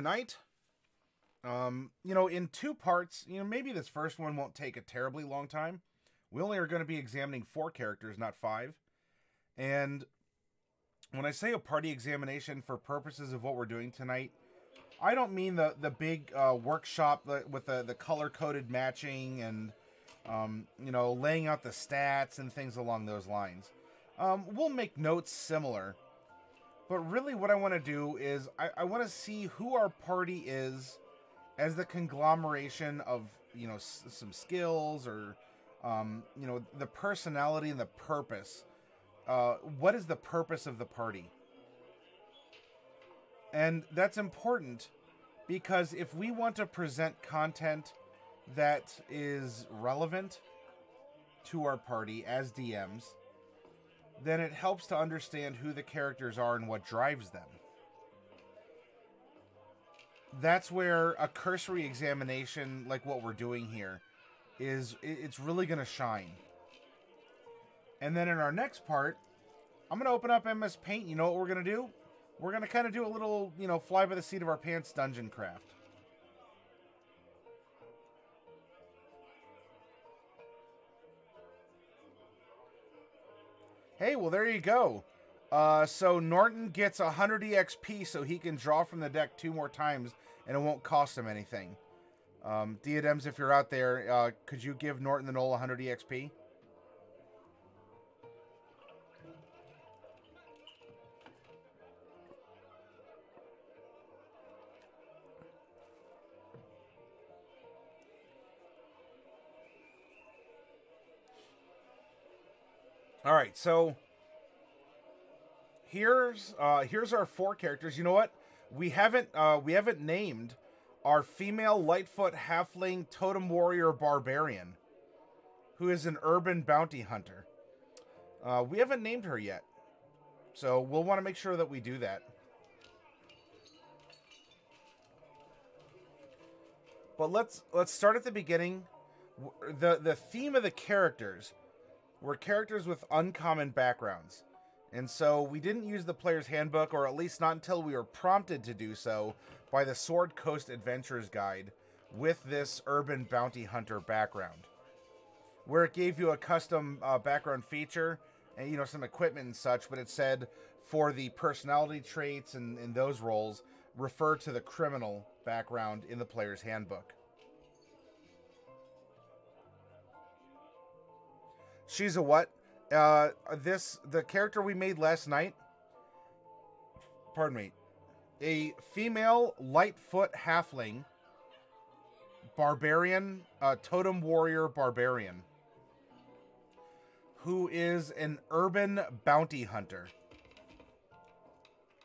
tonight. Um, you know, in two parts, you know, maybe this first one won't take a terribly long time. We only are going to be examining four characters, not five. And when I say a party examination for purposes of what we're doing tonight, I don't mean the the big uh, workshop with the the color coded matching and um, you know laying out the stats and things along those lines. Um, we'll make notes similar, but really what I want to do is I, I want to see who our party is as the conglomeration of you know some skills or um, you know the personality and the purpose. Uh, what is the purpose of the party? And that's important because if we want to present content that is relevant to our party as DMs, then it helps to understand who the characters are and what drives them. That's where a cursory examination, like what we're doing here, is it's really going to shine. And then in our next part, I'm going to open up MS Paint. You know what we're going to do? we're going to kind of do a little, you know, fly by the seat of our pants dungeon craft. Hey, well, there you go. Uh, so Norton gets 100 EXP so he can draw from the deck two more times and it won't cost him anything. Um, Diadems, if you're out there, uh, could you give Norton the Gnoll 100 EXP? Right, so here's uh here's our four characters. You know what? We haven't uh we haven't named our female Lightfoot halfling totem warrior barbarian who is an urban bounty hunter. Uh, we haven't named her yet. So we'll want to make sure that we do that. But let's let's start at the beginning. The the theme of the characters were characters with uncommon backgrounds. And so we didn't use the player's handbook, or at least not until we were prompted to do so by the Sword Coast Adventures Guide with this urban bounty hunter background, where it gave you a custom uh, background feature and you know some equipment and such, but it said for the personality traits and, and those roles, refer to the criminal background in the player's handbook. She's a what? Uh, this the character we made last night. Pardon me. A female Lightfoot halfling, barbarian, uh, totem warrior barbarian, who is an urban bounty hunter.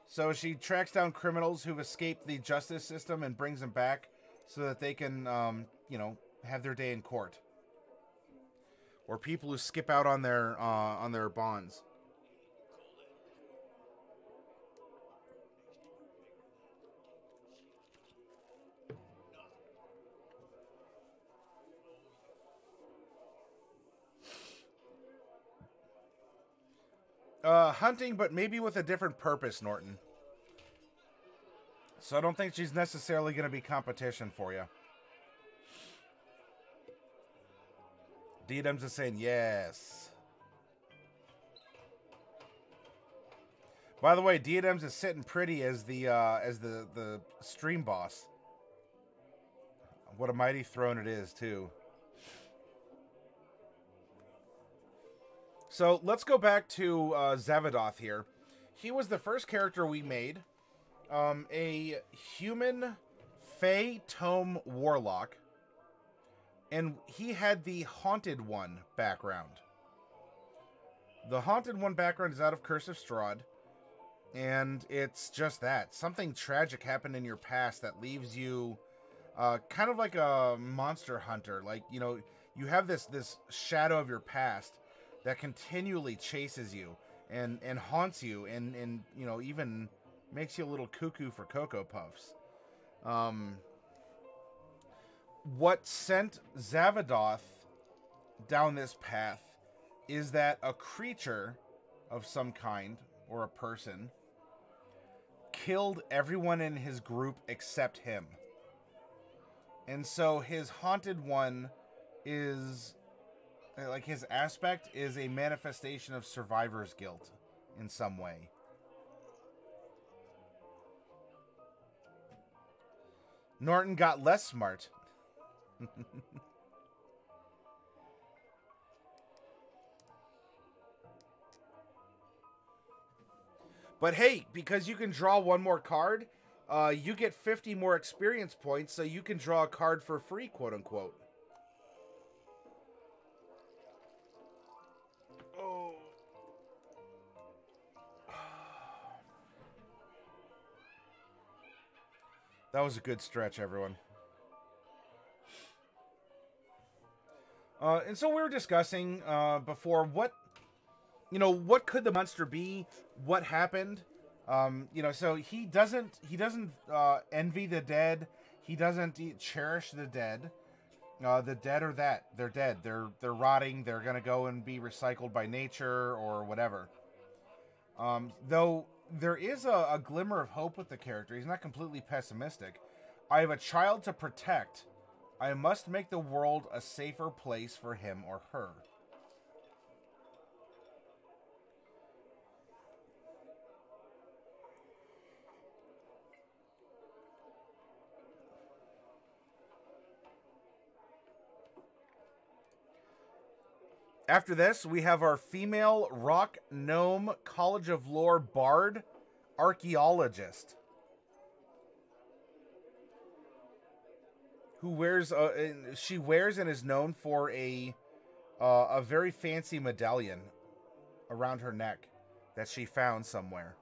So she tracks down criminals who've escaped the justice system and brings them back so that they can, um, you know, have their day in court or people who skip out on their uh, on their bonds. Uh, hunting, but maybe with a different purpose, Norton. So I don't think she's necessarily going to be competition for you. Diadems is saying yes. By the way, Diadems is sitting pretty as the uh, as the the stream boss. What a mighty throne it is, too. So let's go back to uh, Zavadoth here. He was the first character we made. Um, a human Fey Tome Warlock and he had the Haunted One background. The Haunted One background is out of Curse of Strahd, and it's just that. Something tragic happened in your past that leaves you uh, kind of like a monster hunter. Like, you know, you have this this shadow of your past that continually chases you and and haunts you and and you know even makes you a little cuckoo for cocoa puffs. Um, what sent Zavadoth down this path is that a creature of some kind or a person killed everyone in his group except him. And so his haunted one is like his aspect is a manifestation of survivor's guilt in some way. Norton got less smart. but hey, because you can draw one more card, uh, you get 50 more experience points, so you can draw a card for free, quote unquote. Oh. That was a good stretch, everyone. Uh, and so we were discussing uh, before what, you know, what could the monster be? What happened? Um, you know, so he doesn't he doesn't uh, envy the dead. He doesn't cherish the dead. Uh, the dead are that they're dead. They're they're rotting. They're gonna go and be recycled by nature or whatever. Um, though there is a, a glimmer of hope with the character. He's not completely pessimistic. I have a child to protect. I must make the world a safer place for him or her. After this, we have our female rock gnome College of Lore bard archaeologist. Who wears a, she wears and is known for a uh, a very fancy medallion around her neck that she found somewhere,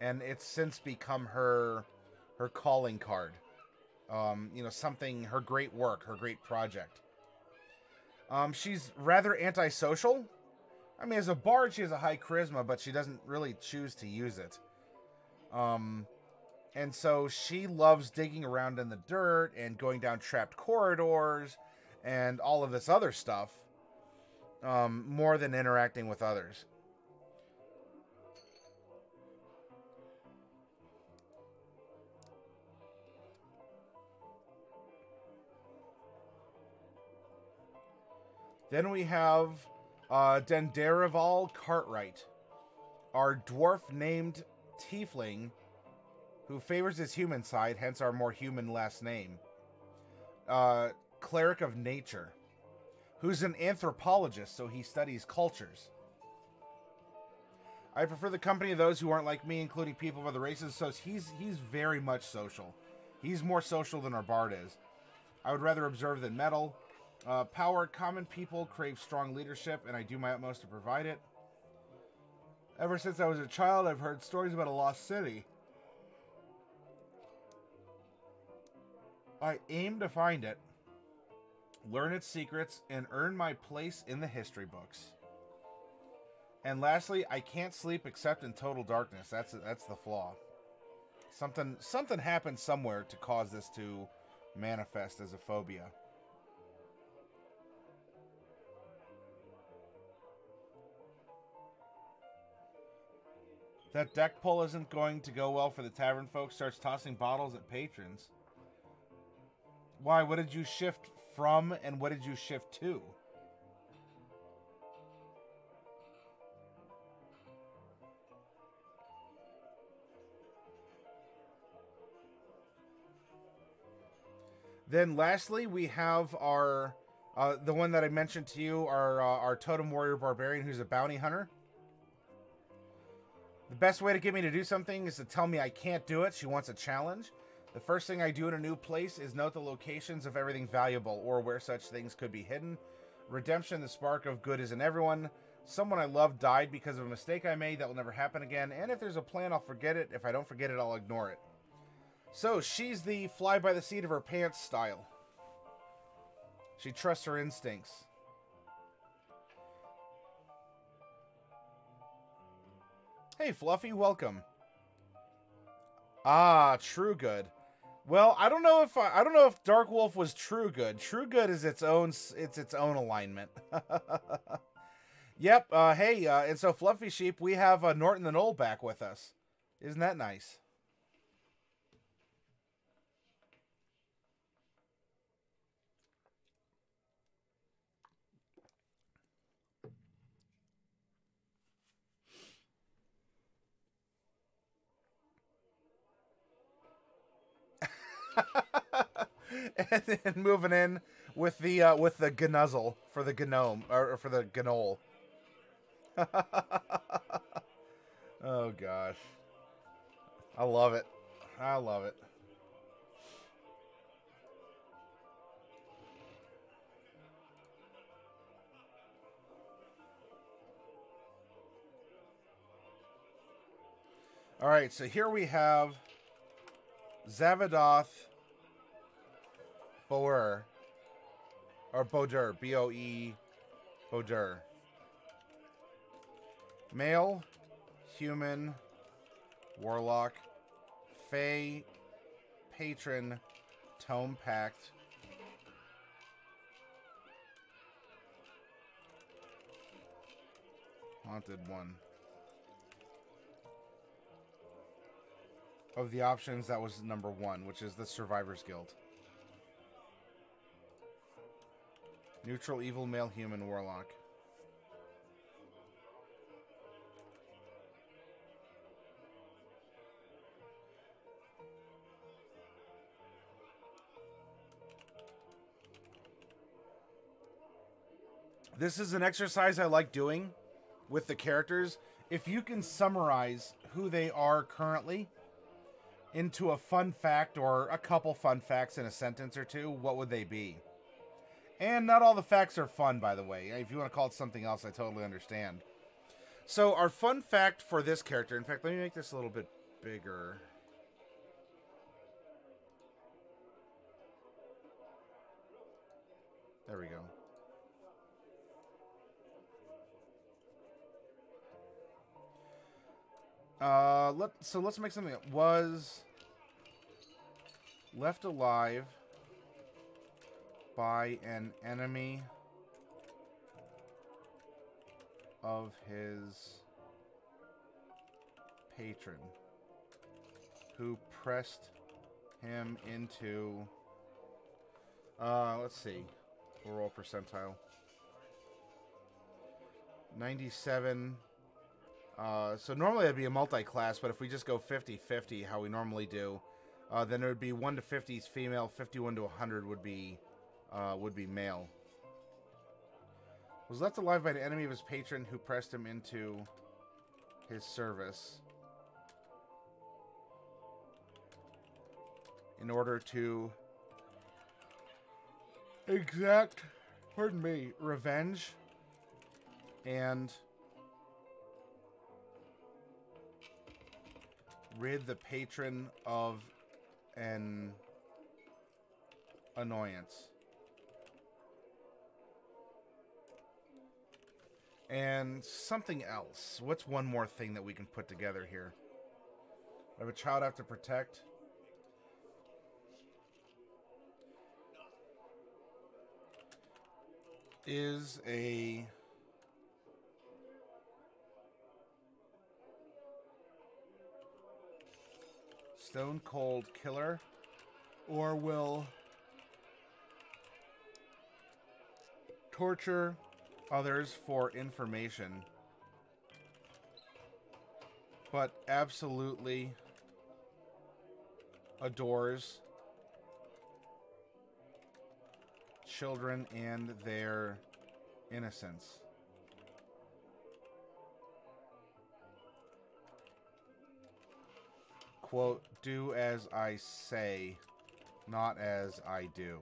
and it's since become her her calling card. Um, you know, something her great work, her great project. Um, she's rather antisocial. I mean, as a bard, she has a high charisma, but she doesn't really choose to use it. Um, and so she loves digging around in the dirt and going down trapped corridors and all of this other stuff um, more than interacting with others. Then we have uh, Denderrival Cartwright, our dwarf named tiefling who favors his human side, hence our more human last name. Uh, cleric of nature, who's an anthropologist, so he studies cultures. I prefer the company of those who aren't like me, including people of other races. So he's he's very much social. He's more social than our bard is. I would rather observe than meddle. Uh, power, common people crave strong leadership, and I do my utmost to provide it. Ever since I was a child, I've heard stories about a lost city. I aim to find it, learn its secrets, and earn my place in the history books. And lastly, I can't sleep except in total darkness. That's that's the flaw. Something something happened somewhere to cause this to manifest as a phobia. That deck pull isn't going to go well for the tavern folks. Starts tossing bottles at patrons. Why? What did you shift from and what did you shift to? Then lastly, we have our uh, the one that I mentioned to you, our uh, our totem warrior barbarian, who's a bounty hunter. The best way to get me to do something is to tell me I can't do it. She wants a challenge. The first thing I do in a new place is note the locations of everything valuable or where such things could be hidden. Redemption, the spark of good is in everyone. Someone I love died because of a mistake I made that will never happen again. And if there's a plan, I'll forget it. If I don't forget it, I'll ignore it. So she's the fly by the seat of her pants style. She trusts her instincts. Hey, Fluffy, welcome. Ah, True Good. Well, I don't know if I, I don't know if Dark Wolf was True Good. True Good is its own it's its own alignment. yep. Uh, hey, uh, and so Fluffy Sheep, we have uh, Norton the Gnoll back with us. Isn't that nice? and then moving in with the uh, with the gnuzzle for the gnome or for the gnoll. oh gosh, I love it. I love it. All right, so here we have Zavadoth Boer or Bodur, B O E Bodur. Male, human, warlock, fey, patron, tome pact. Haunted one. Of the options, that was number one, which is the Survivor's Guild. Neutral, evil, male, human, warlock. This is an exercise I like doing with the characters. If you can summarize who they are currently into a fun fact or a couple fun facts in a sentence or two, what would they be? And not all the facts are fun, by the way. If you want to call it something else, I totally understand. So, our fun fact for this character, in fact, let me make this a little bit bigger. There we go. Uh, let so let's make something that was left alive by an enemy of his patron who pressed him into uh let's see roll percentile. 97 uh, so normally it'd be a multi-class, but if we just go 50-50, how we normally do, uh, then it would be 1 to 50 is female, 51 to 100 would be uh, would be male. Was left alive by an enemy of his patron who pressed him into his service in order to exact, pardon me, revenge and rid the patron of an annoyance. And something else. What's one more thing that we can put together here? I have a child I have to protect. Is a stone cold killer or will torture others for information but absolutely adores children and their innocence. Quote, do as I say, not as I do.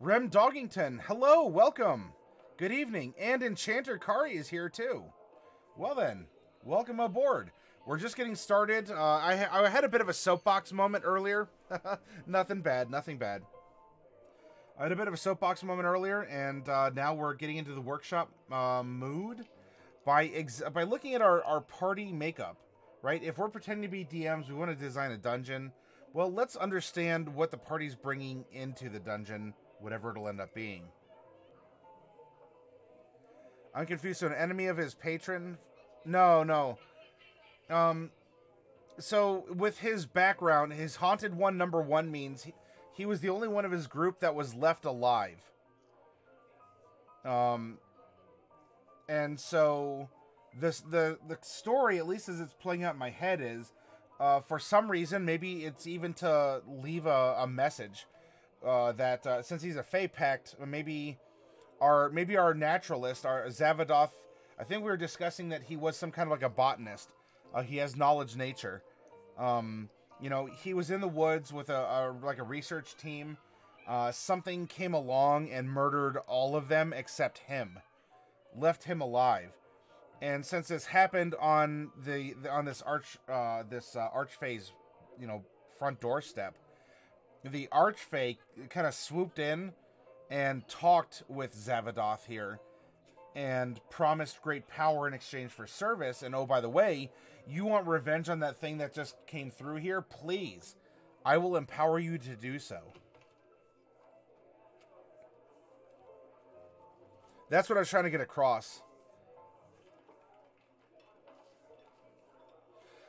Rem Doggington, hello, welcome. Good evening. And Enchanter Kari is here too. Well then, welcome aboard. We're just getting started. Uh, I, I had a bit of a soapbox moment earlier. nothing bad, nothing bad. I had a bit of a soapbox moment earlier, and uh, now we're getting into the workshop uh, mood by by looking at our, our party makeup, right? If we're pretending to be DMs, we want to design a dungeon. Well, let's understand what the party's bringing into the dungeon, whatever it'll end up being. I'm confused. So an enemy of his patron? No, no. Um, so with his background, his haunted one number one means he, he was the only one of his group that was left alive. Um, and so this the the story, at least as it's playing out in my head, is uh, for some reason maybe it's even to leave a, a message uh, that uh, since he's a Fey Pact, maybe our maybe our naturalist, our Zavadoth. I think we were discussing that he was some kind of like a botanist. Uh, he has knowledge nature. Um, you know, he was in the woods with a, a like a research team. Uh, something came along and murdered all of them except him, left him alive. And since this happened on the, the on this arch uh, this uh, archfey's, you know, front doorstep, the archfey kind of swooped in and talked with Zavadoth here and promised great power in exchange for service. And oh, by the way, you want revenge on that thing that just came through here? Please, I will empower you to do so. That's what I was trying to get across.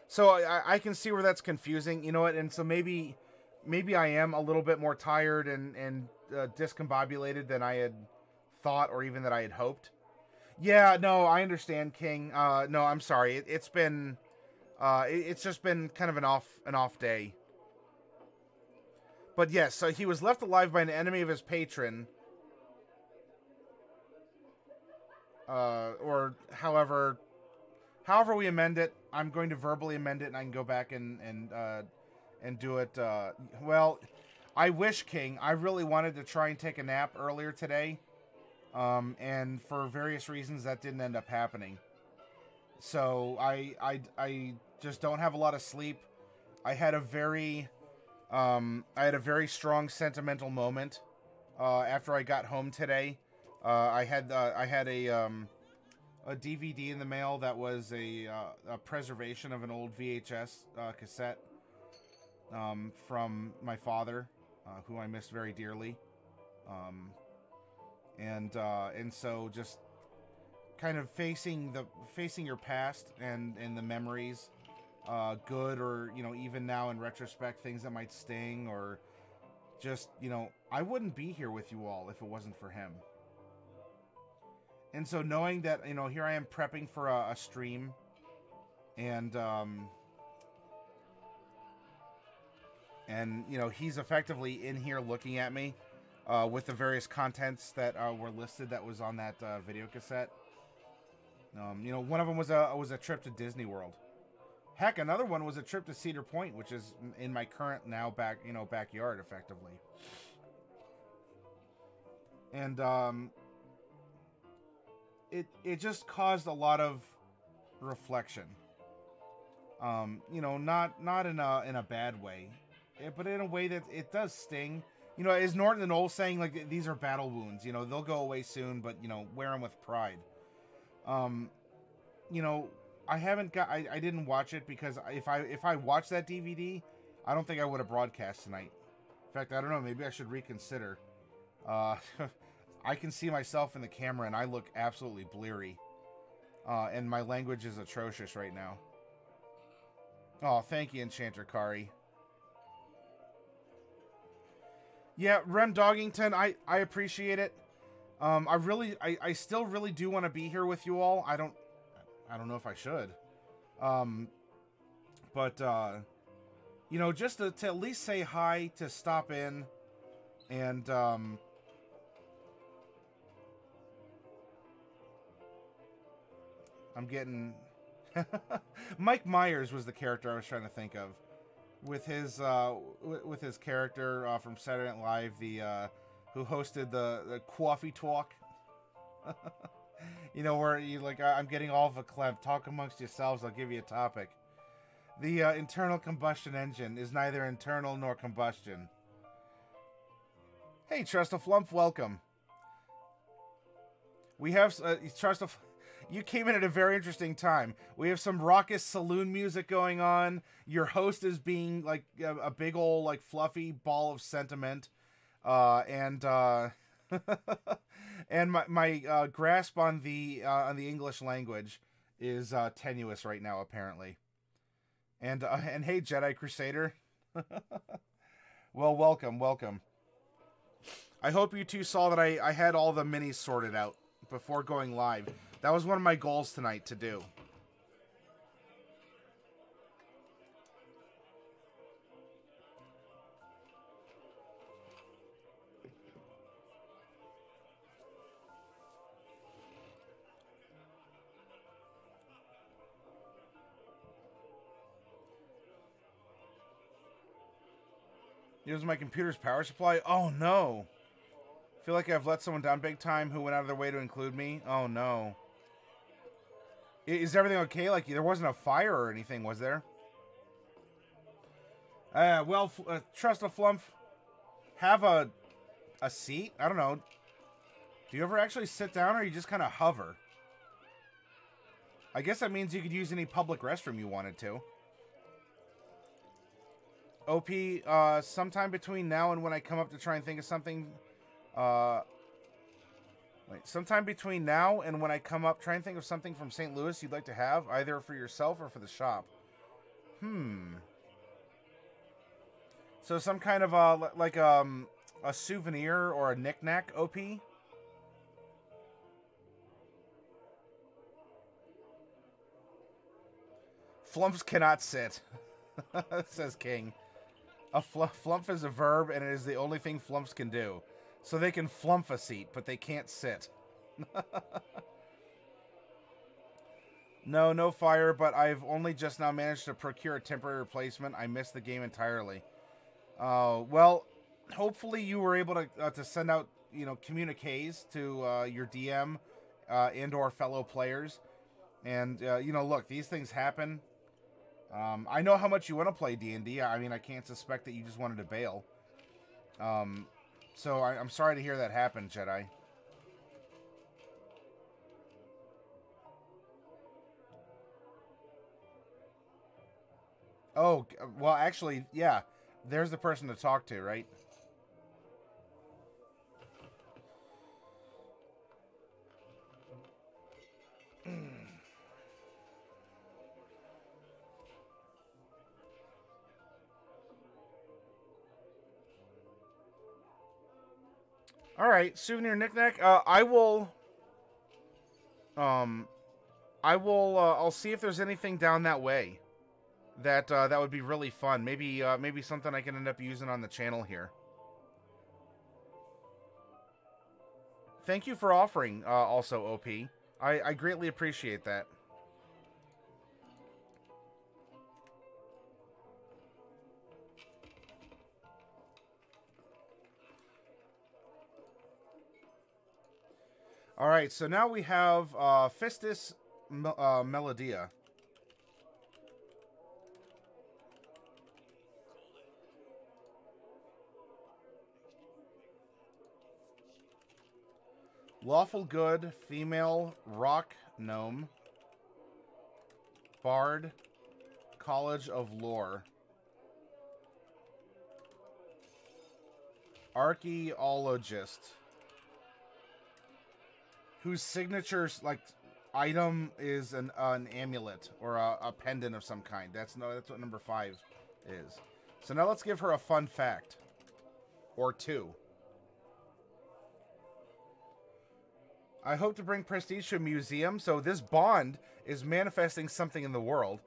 So I, I can see where that's confusing, you know what? And so maybe, maybe I am a little bit more tired and and uh, discombobulated than I had thought, or even that I had hoped. Yeah, no, I understand, King. Uh, no, I'm sorry. It, has been, uh, it, it's just been kind of an off an off day. But yes, so he was left alive by an enemy of his patron. Uh, or however, however we amend it, I'm going to verbally amend it, and I can go back and and uh, and do it. Uh, well, I wish King. I really wanted to try and take a nap earlier today, um, and for various reasons that didn't end up happening. So I I I just don't have a lot of sleep. I had a very um, I had a very strong sentimental moment uh, after I got home today. Uh, I had uh, I had a um, a DVD in the mail that was a, uh, a preservation of an old VHS uh, cassette um, from my father, uh, who I miss very dearly, um, and and so just kind of facing the facing your past and and the memories, uh, good or you know even now in retrospect things that might sting or just you know I wouldn't be here with you all if it wasn't for him. And so knowing that, you know, here I am prepping for a, a stream and, um, and, you know, he's effectively in here looking at me, uh, with the various contents that uh, were listed that was on that uh, video cassette. Um, you know, one of them was a was a trip to Disney World. Heck, another one was a trip to Cedar Point, which is in my current now back you know backyard, effectively. And um, it it just caused a lot of reflection. Um, you know, not not in a in a bad way, eh, but in a way that it does sting. You know, is Norton and Ole saying like these are battle wounds? You know, they'll go away soon, but you know, wear them with pride. Um, you know, I haven't got. I, I didn't watch it because if I if I watched that DVD, I don't think I would have broadcast tonight. In fact, I don't know. Maybe I should reconsider. Uh, I can see myself in the camera and I look absolutely bleary. Uh, and my language is atrocious right now. Oh, thank you, Enchanter Kari. Yeah, Rem Doggington, I, I appreciate it. Um, I really, I, I still really do want to be here with you all. I don't, I don't know if I should. Um, but, uh, you know, just to, to at least say hi, to stop in, and, um, I'm getting Mike Myers was the character I was trying to think of with his uh, with his character uh, from Saturday Night Live, the uh, who hosted the the coffee talk. you know where you like I'm getting all of the clap. Talk amongst yourselves. I'll give you a topic. The uh, internal combustion engine is neither internal nor combustion. Hey, Trust a Flump, welcome. We have uh, Trust a you came in at a very interesting time. We have some raucous saloon music going on. Your host is being like a, a big old like fluffy ball of sentiment, uh, and uh, and my my uh, grasp on the uh, on the English language is uh, tenuous right now, apparently. And uh, and hey, Jedi Crusader. well, welcome, welcome. I hope you two saw that I I had all the minis sorted out. before going live. That was one of my goals tonight to do. Here's my computer's power supply. Oh no. I Feel like I've let someone down big time who went out of their way to include me. Oh no. Is everything okay? Like there wasn't a fire or anything, was there? Uh, well, uh, trust a flump. Have a a seat. I don't know. Do you ever actually sit down, or you just kind of hover? I guess that means you could use any public restroom you wanted to. OP, uh, sometime between now and when I come up to try and think of something, uh, wait, sometime between now and when I come up, try and think of something from St. Louis you'd like to have, either for yourself or for the shop. Hmm. So some kind of, uh, like, um, a souvenir or a knickknack, OP? Flumps cannot sit, says King. A fl flump is a verb, and it is the only thing flumps can do. So they can flump a seat, but they can't sit. no, no fire, but I've only just now managed to procure a temporary replacement. I missed the game entirely. Uh, well, hopefully you were able to, uh, to send out, you know, communiques to uh, your DM uh, and or fellow players. And, uh, you know, look, these things happen. Um, I know how much you want to play D&D. I mean, I can't suspect that you just wanted to bail. Um, so I, I'm sorry to hear that happen, Jedi. Oh, well, actually, yeah. There's the person to talk to, right? All right, souvenir knickknack. Uh, I will. Um, I will. Uh, I'll see if there's anything down that way. That uh, that would be really fun. Maybe uh, maybe something I can end up using on the channel here. Thank you for offering. Uh, also, OP. I, I greatly appreciate that. All right, so now we have uh, Phistice uh, Melodia. Lawful Good, Female, Rock Gnome, Bard, College of Lore. Archaeologist whose signature like item is an uh, an amulet or a, a, pendant of some kind. That's no, that's what number five is. So now let's give her a fun fact or two. I hope to bring prestige to a museum. So this bond is manifesting something in the world.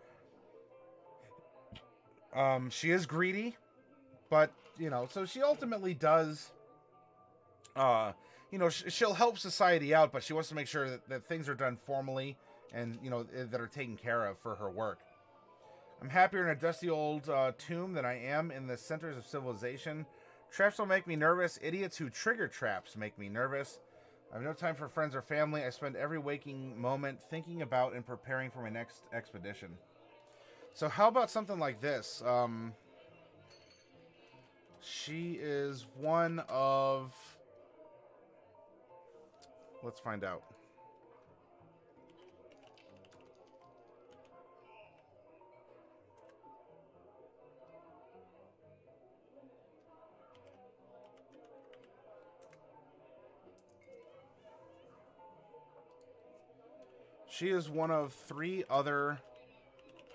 Um, she is greedy, but you know, so she ultimately does. Uh, you know, she'll help society out, but she wants to make sure that, that things are done formally and, you know, that are taken care of for her work. I'm happier in a dusty old uh, tomb than I am in the centers of civilization. Traps don't make me nervous. Idiots who trigger traps make me nervous. I have no time for friends or family. I spend every waking moment thinking about and preparing for my next expedition. So how about something like this? Um, she is one of Let's find out. She is one of three other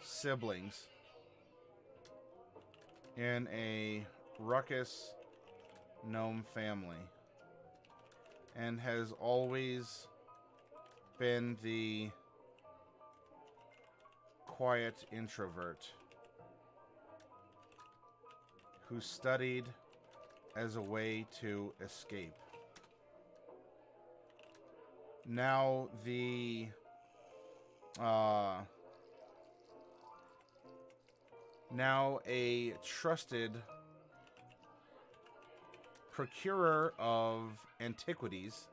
siblings in a ruckus gnome family and has always been the quiet introvert who studied as a way to escape. Now the uh, now a trusted procurer of antiquities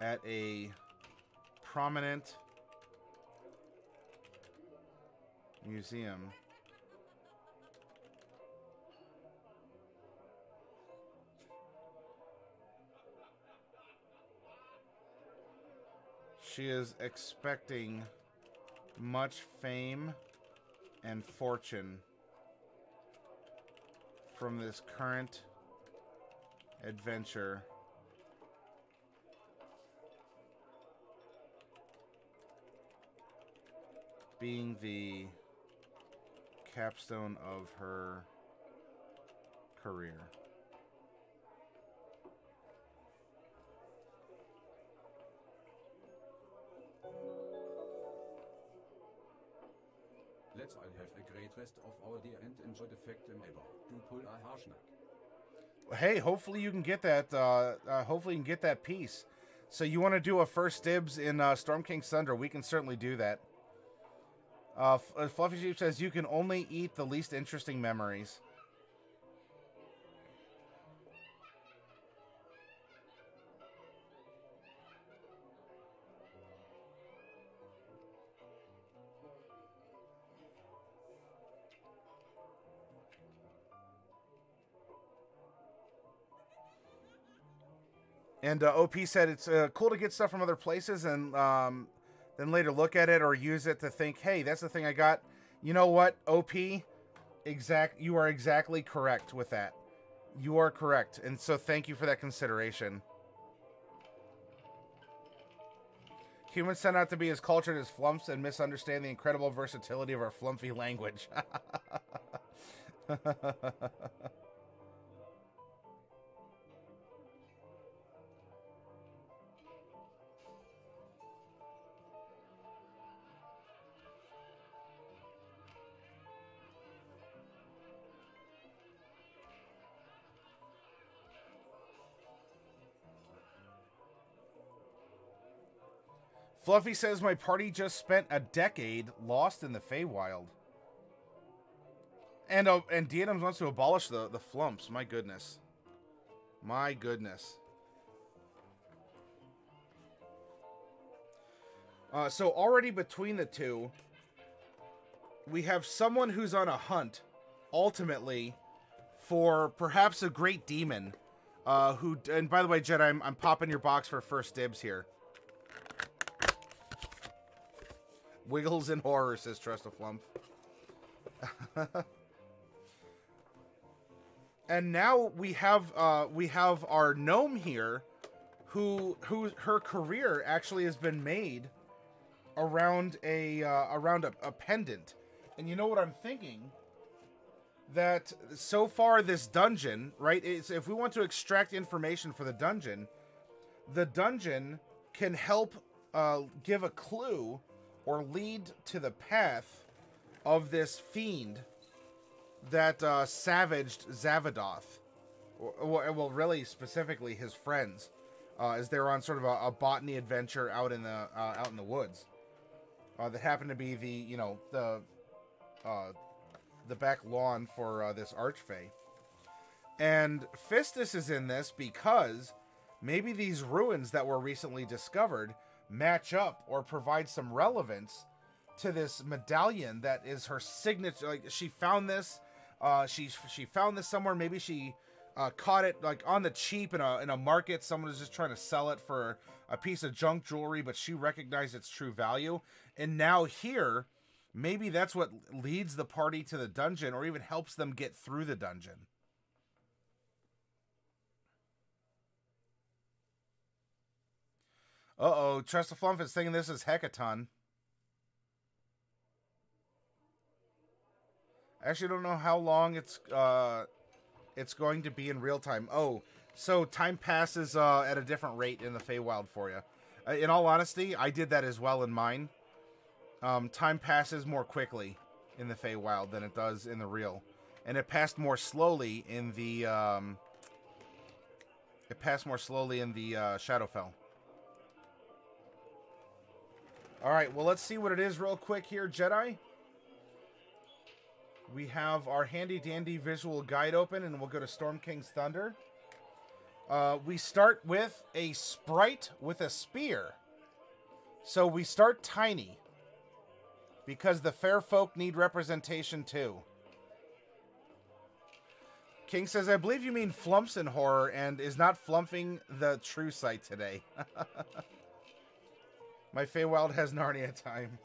at a prominent museum. She is expecting much fame and fortune from this current adventure. Being the capstone of her career. Of our day and. Hey, hopefully you can get that. Uh, uh, hopefully you can get that piece. So you want to do a first dibs in uh, Storm King Thunder? We can certainly do that. Uh, uh, Fluffy Sheep says you can only eat the least interesting memories. And uh, OP said it's uh, cool to get stuff from other places and um, then later look at it or use it to think, hey, that's the thing I got. You know what, OP? Exact. You are exactly correct with that. You are correct, and so thank you for that consideration. Humans tend not to be as cultured as flumps and misunderstand the incredible versatility of our flumpy language. Fluffy says my party just spent a decade lost in the Feywild. And uh, and Diadem wants to abolish the, the flumps. My goodness. My goodness. Uh, so already between the two, we have someone who's on a hunt, ultimately, for perhaps a great demon. Uh, who and by the way, Jedi, I'm, I'm popping your box for first dibs here. Wiggles in horror, says Trust Flump. and now we have uh, we have our gnome here, who who her career actually has been made around a uh, around a, a pendant. And you know what I'm thinking? That so far this dungeon, right? Is if we want to extract information for the dungeon, the dungeon can help uh, give a clue or lead to the path of this fiend that uh, savaged Zavadoth. Well, really specifically his friends, uh, as they were on sort of a, a botany adventure out in the uh, out in the woods. Uh, that happened to be the you know the uh, the back lawn for uh, this archfey. And Phistice is in this because maybe these ruins that were recently discovered match up or provide some relevance to this medallion that is her signature. Like she found this, uh, she she found this somewhere. Maybe she uh, caught it like on the cheap in a in a market. Someone was just trying to sell it for a piece of junk jewelry, but she recognized its true value. And now here, maybe that's what leads the party to the dungeon, or even helps them get through the dungeon. Uh oh, Trust the Flump is thinking this is Hekaton. I actually don't know how long it's uh It's going to be in real time. Oh, so time passes uh, at a different rate in the Feywild for you. Uh, in all honesty, I did that as well in mine. Um, time passes more quickly in the Feywild than it does in the real, and it passed more slowly in the. Um, it passed more slowly in the uh, Shadowfell. All right, well, let's see what it is real quick here, Jedi. We have our handy dandy visual guide open, and we'll go to Storm King's Thunder. Uh, we start with a sprite with a spear. So we start tiny because the fair folk need representation too. King says, I believe you mean flumps in horror and is not flumping the true sight today. My Feywild has Narnia time.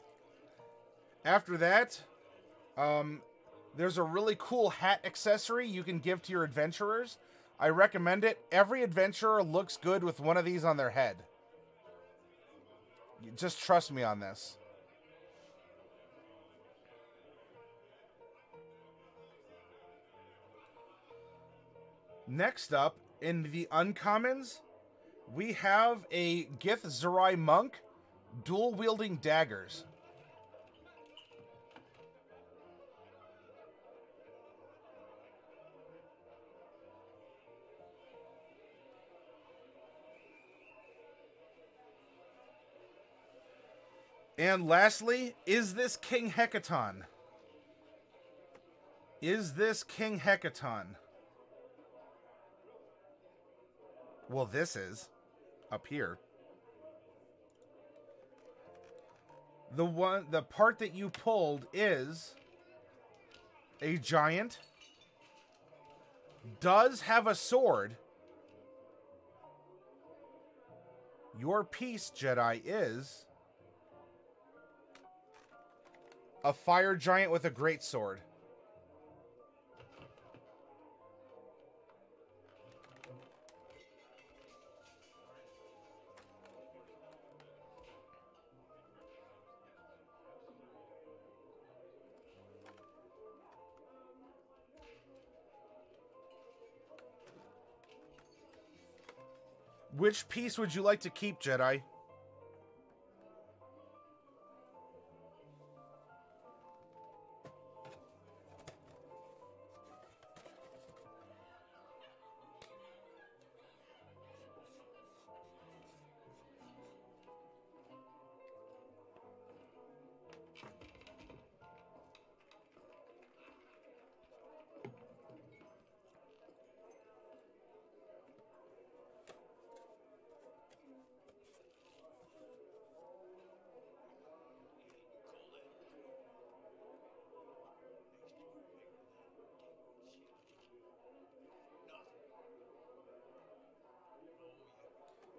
After that, um, there's a really cool hat accessory you can give to your adventurers. I recommend it. Every adventurer looks good with one of these on their head. Just trust me on this. Next up, in the uncommons, we have a Githzerai monk dual wielding daggers. And lastly, is this King Hekaton? Is this King Hekaton? Well, this is up here. The one the part that you pulled is a giant does have a sword. Your piece, Jedi, is a fire giant with a great sword. Which piece would you like to keep, Jedi?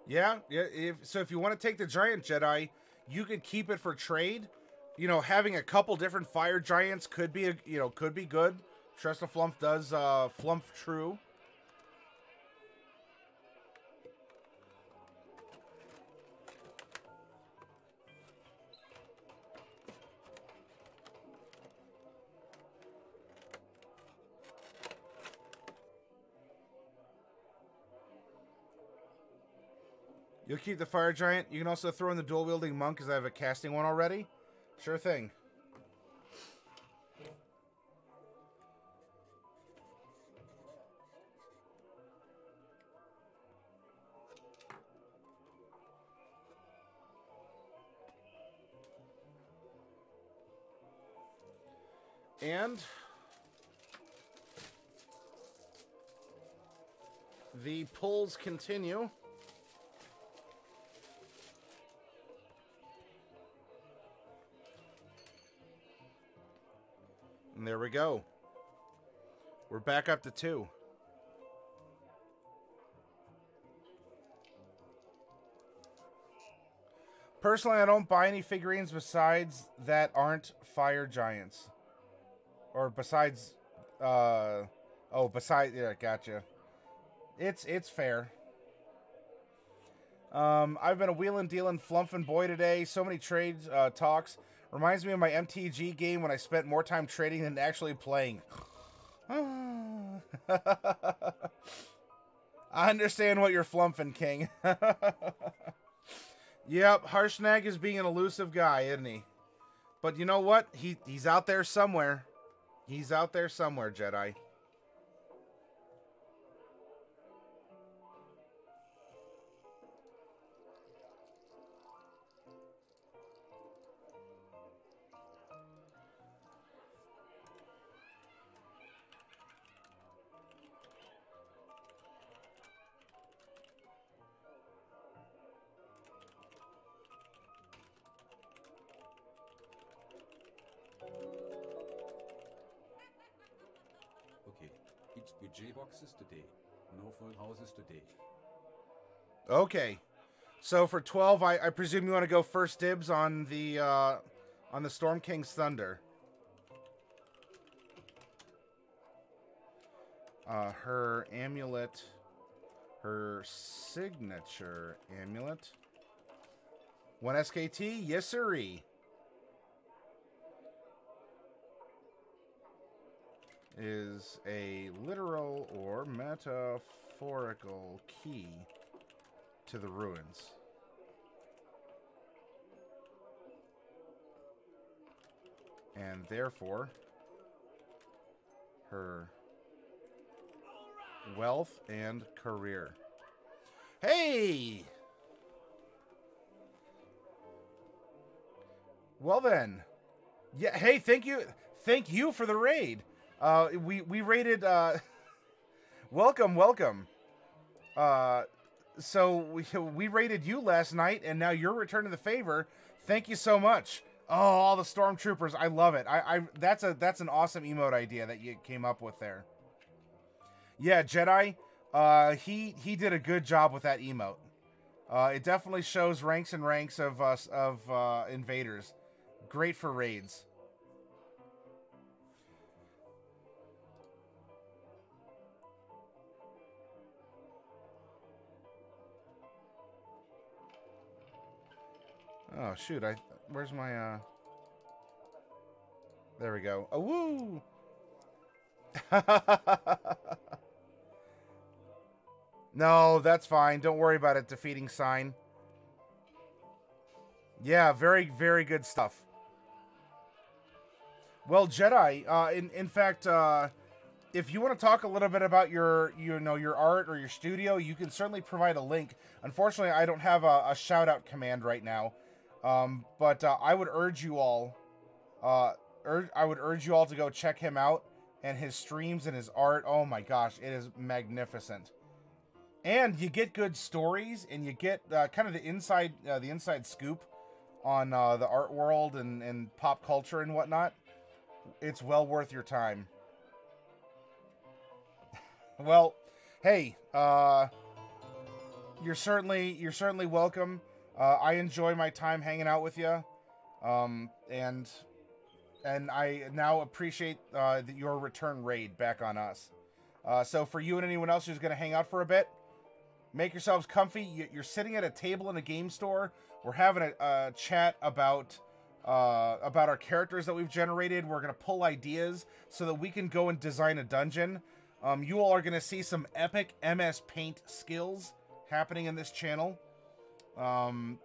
Yeah, yeah. If so, if you want to take the giant Jedi, you could keep it for trade. You know, having a couple different fire giants could be a you know could be good. Tresta Flump does uh, Flump True. Keep the fire giant. You can also throw in the dual wielding monk because I have a casting one already. Sure thing. And the pulls continue. There we go. We're back up to two. Personally, I don't buy any figurines besides that aren't fire giants. Or besides uh oh, besides yeah, gotcha. It's it's fair. Um, I've been a wheeling, dealing, flumping boy today. So many trades uh, talks. Reminds me of my MTG game when I spent more time trading than actually playing. I understand what you're flumping, King. yep, Harshnag is being an elusive guy, isn't he? But you know what? He he's out there somewhere. He's out there somewhere, Jedi. Okay. So for 12, I, I presume you want to go first dibs on the uh, on the Storm King's Thunder. Uh, her amulet, her signature amulet. One SKT, yes sirree. Is a literal or metaphorical key to the ruins. And therefore, her wealth and career. Hey! Well then. Yeah, hey, thank you thank you for the raid. Uh we we raided uh welcome, welcome. Uh so we we rated you last night, and now you're returning the favor. Thank you so much. Oh, all the stormtroopers! I love it. I, I that's a that's an awesome emote idea that you came up with there. Yeah, Jedi. Uh, he he did a good job with that emote. Uh, it definitely shows ranks and ranks of us of uh, invaders. Great for raids. Oh shoot! I where's my uh? There we go. Oh woo! no, that's fine. Don't worry about it. Defeating sign. Yeah, very very good stuff. Well, Jedi. Uh, in in fact, uh, if you want to talk a little bit about your you know your art or your studio, you can certainly provide a link. Unfortunately, I don't have a, a shout out command right now. Um, but uh, I would urge you all, uh, I would urge you all to go check him out and his streams and his art. Oh my gosh, it is magnificent. And you get good stories, and you get uh, kind of the inside, uh, the inside scoop on uh, the art world and, and pop culture and whatnot. It's well worth your time. well, hey, uh, you're certainly you're certainly welcome. Uh, I enjoy my time hanging out with you, um, and and I now appreciate uh, your return raid back on us. Uh, so for you and anyone else who's going to hang out for a bit, make yourselves comfy. You, you're sitting at a table in a game store. We're having a, a chat about uh, about our characters that we've generated. We're going to pull ideas so that we can go and design a dungeon. Um, you all are going to see some epic MS Paint skills happening in this channel um,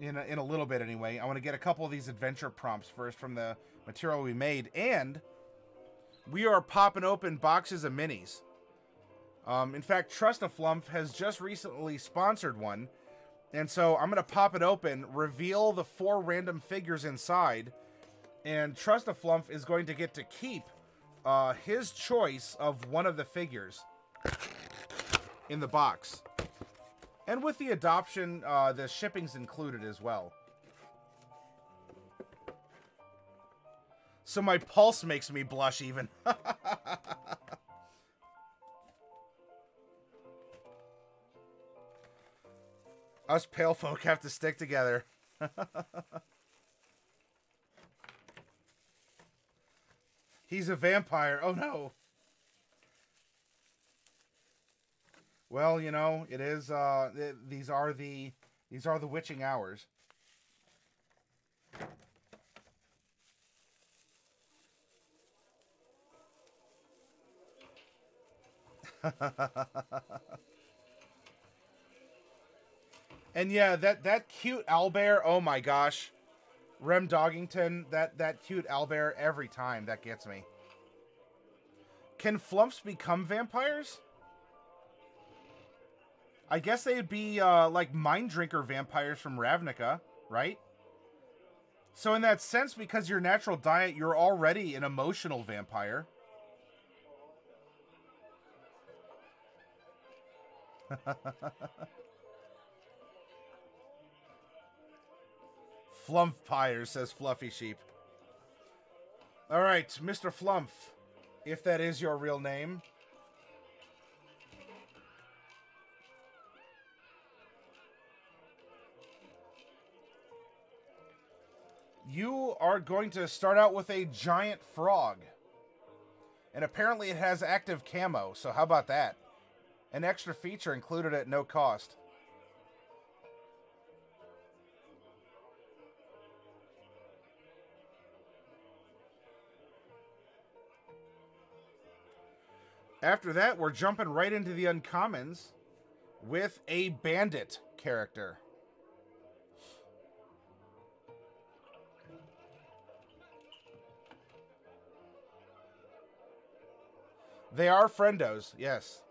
in a, in a little bit anyway. I want to get a couple of these adventure prompts first from the material we made, and we are popping open boxes of minis. Um, in fact, Trust a Flump has just recently sponsored one, and so I'm gonna pop it open, reveal the four random figures inside, and Trust a Flump is going to get to keep uh, his choice of one of the figures in the box. And with the adoption, uh, the shipping's included as well. So my pulse makes me blush even. Us pale folk have to stick together. He's a vampire. Oh no. Well, you know, it is. Uh, th- these are the these are the witching hours. and yeah, that that cute owlbear. Oh my gosh, Rem Doggington. That that cute owlbear every time that gets me. Can flumps become vampires? I guess they'd be uh, like mind drinker vampires from Ravnica, right? So in that sense, because your natural diet, you're already an emotional vampire. Flumpire, says Fluffy Sheep. All right, Mr. Flump, if that is your real name. You are going to start out with a giant frog. And apparently it has active camo, so how about that? An extra feature included at no cost. After that, we're jumping right into the uncommons with a bandit character. They are friendos, yes.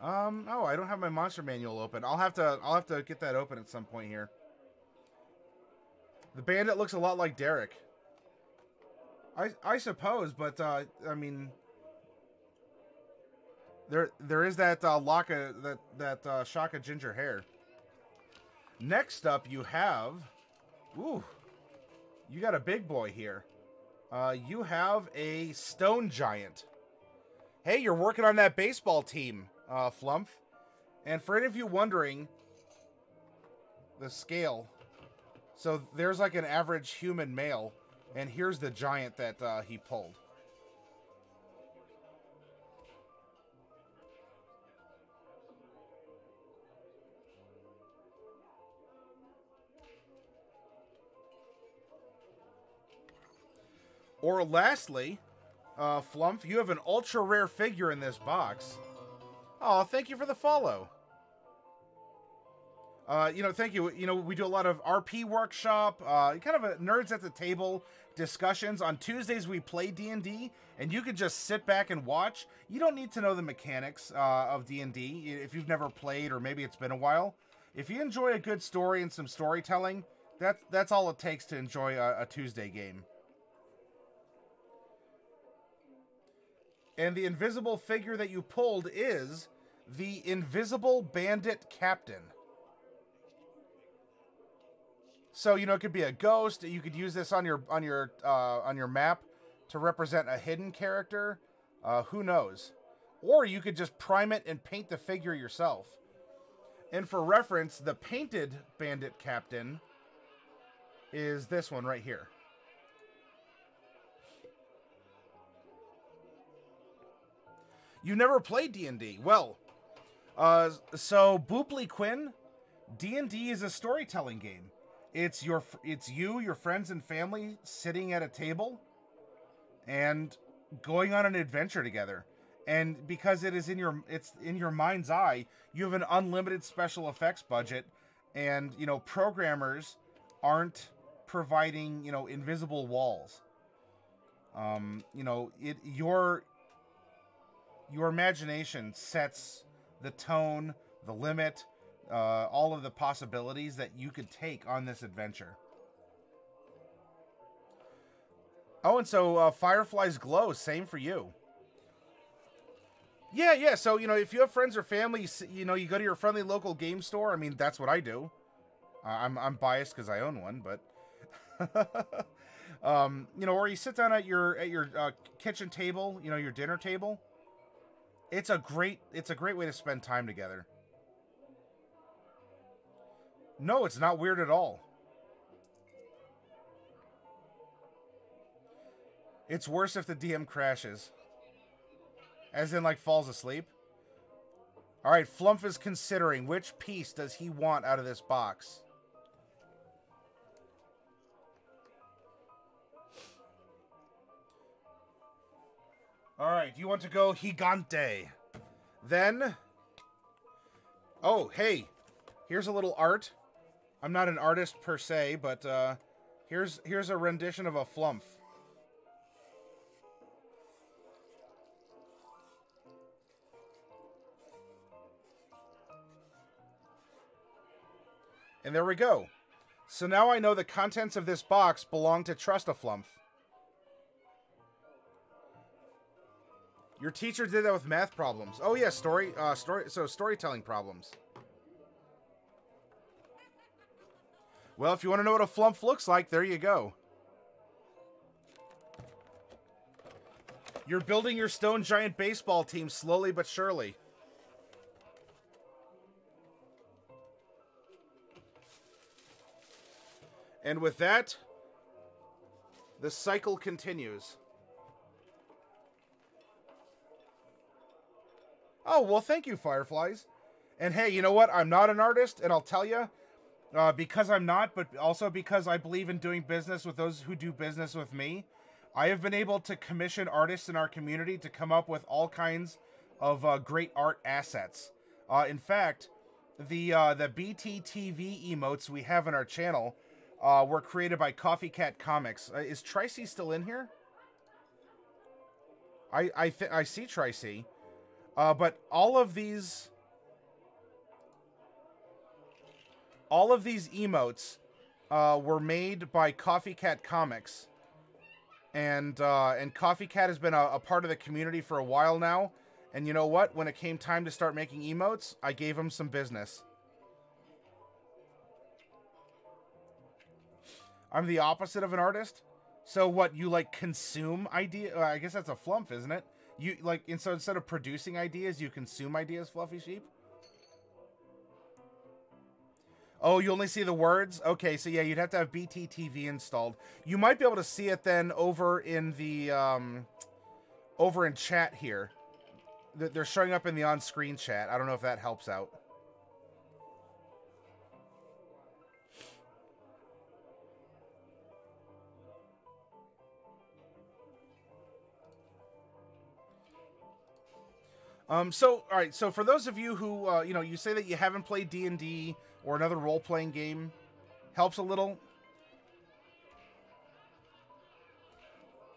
Um, oh, I don't have my monster manual open. I'll have to I'll have to get that open at some point here. The bandit looks a lot like Derek. I I suppose, but uh I mean there there is that uh of that that uh of ginger hair. Next up you have Ooh. You got a big boy here. Uh you have a stone giant. Hey, you're working on that baseball team uh, Flump. And for any of you wondering, the scale. So there's like an average human male, and here's the giant that uh, he pulled. Or lastly, uh, Flump, you have an ultra rare figure in this box. Oh, thank you for the follow. Uh, you know, thank you. You know, we do a lot of RP workshop, uh, kind of a nerds at the table discussions. On Tuesdays, we play D&D, and you can just sit back and watch. You don't need to know the mechanics uh, of D&D if you've never played or maybe it's been a while. If you enjoy a good story and some storytelling, that, that's all it takes to enjoy a, a Tuesday game. And the invisible figure that you pulled is the Invisible Bandit Captain. So you know it could be a ghost. You could use this on your on your uh, on your map to represent a hidden character. Uh, who knows? Or you could just prime it and paint the figure yourself. And for reference, the painted Bandit Captain is this one right here. You never played D&D. Well, uh, so Booply Quinn, D&D is a storytelling game. It's your it's you, your friends and family sitting at a table and going on an adventure together. And because it is in your it's in your mind's eye, you have an unlimited special effects budget and, you know, programmers aren't providing, you know, invisible walls. Um, you know, it your your imagination sets the tone, the limit, uh, all of the possibilities that you could take on this adventure. Oh, and so uh, Glow, same for you. Yeah, yeah. So, you know, if you have friends or family, you know, you go to your friendly local game store. I mean, that's what I do. I'm, I'm biased because I own one, but, um, you know, or you sit down at your at your uh, kitchen table, you know, your dinner table, it's a great it's a great way to spend time together. No, it's not weird at all. It's worse if the DM crashes. As in, like, falls asleep. Alright, Flump is considering which piece does he want out of this box. All right, you want to go Gigante. Then, oh, hey, here's a little art. I'm not an artist per se, but uh, here's here's a rendition of a flumph. And there we go. So now I know the contents of this box belong to Trustaflumph. Your teacher did that with math problems. Oh yeah, story, uh, story. So storytelling problems. Well, if you want to know what a flump looks like, there you go. You're building your stone giant baseball team slowly but surely. And with that, the cycle continues. Oh, well, thank you, Fireflies. And hey, you know what? I'm not an artist, and I'll tell you, uh, because I'm not, but also because I believe in doing business with those who do business with me, I have been able to commission artists in our community to come up with all kinds of uh, great art assets. Uh, in fact, the uh, the BTTV emotes we have on our channel uh, were created by Coffee Cat Comics. Uh, is Tricey still in here? I I I see Tricey, uh, but all of these, all of these emotes, uh, were made by Coffee Cat Comics, and uh, and Coffee Cat has been a, a part of the community for a while now. And you know what? When it came time to start making emotes, I gave him some business. I'm the opposite of an artist. So what you like consume idea? Uh, I guess that's a flump, isn't it? You like and so instead of producing ideas, you consume ideas, fluffy sheep. Oh, you only see the words? Okay, so yeah, you'd have to have BTTV installed. You might be able to see it then over in the um over in chat here. They're showing up in the on-screen chat. I don't know if that helps out. Um, so, all right. So, for those of you who, uh, you know, you say that you haven't played D and D or another role playing game, helps a little.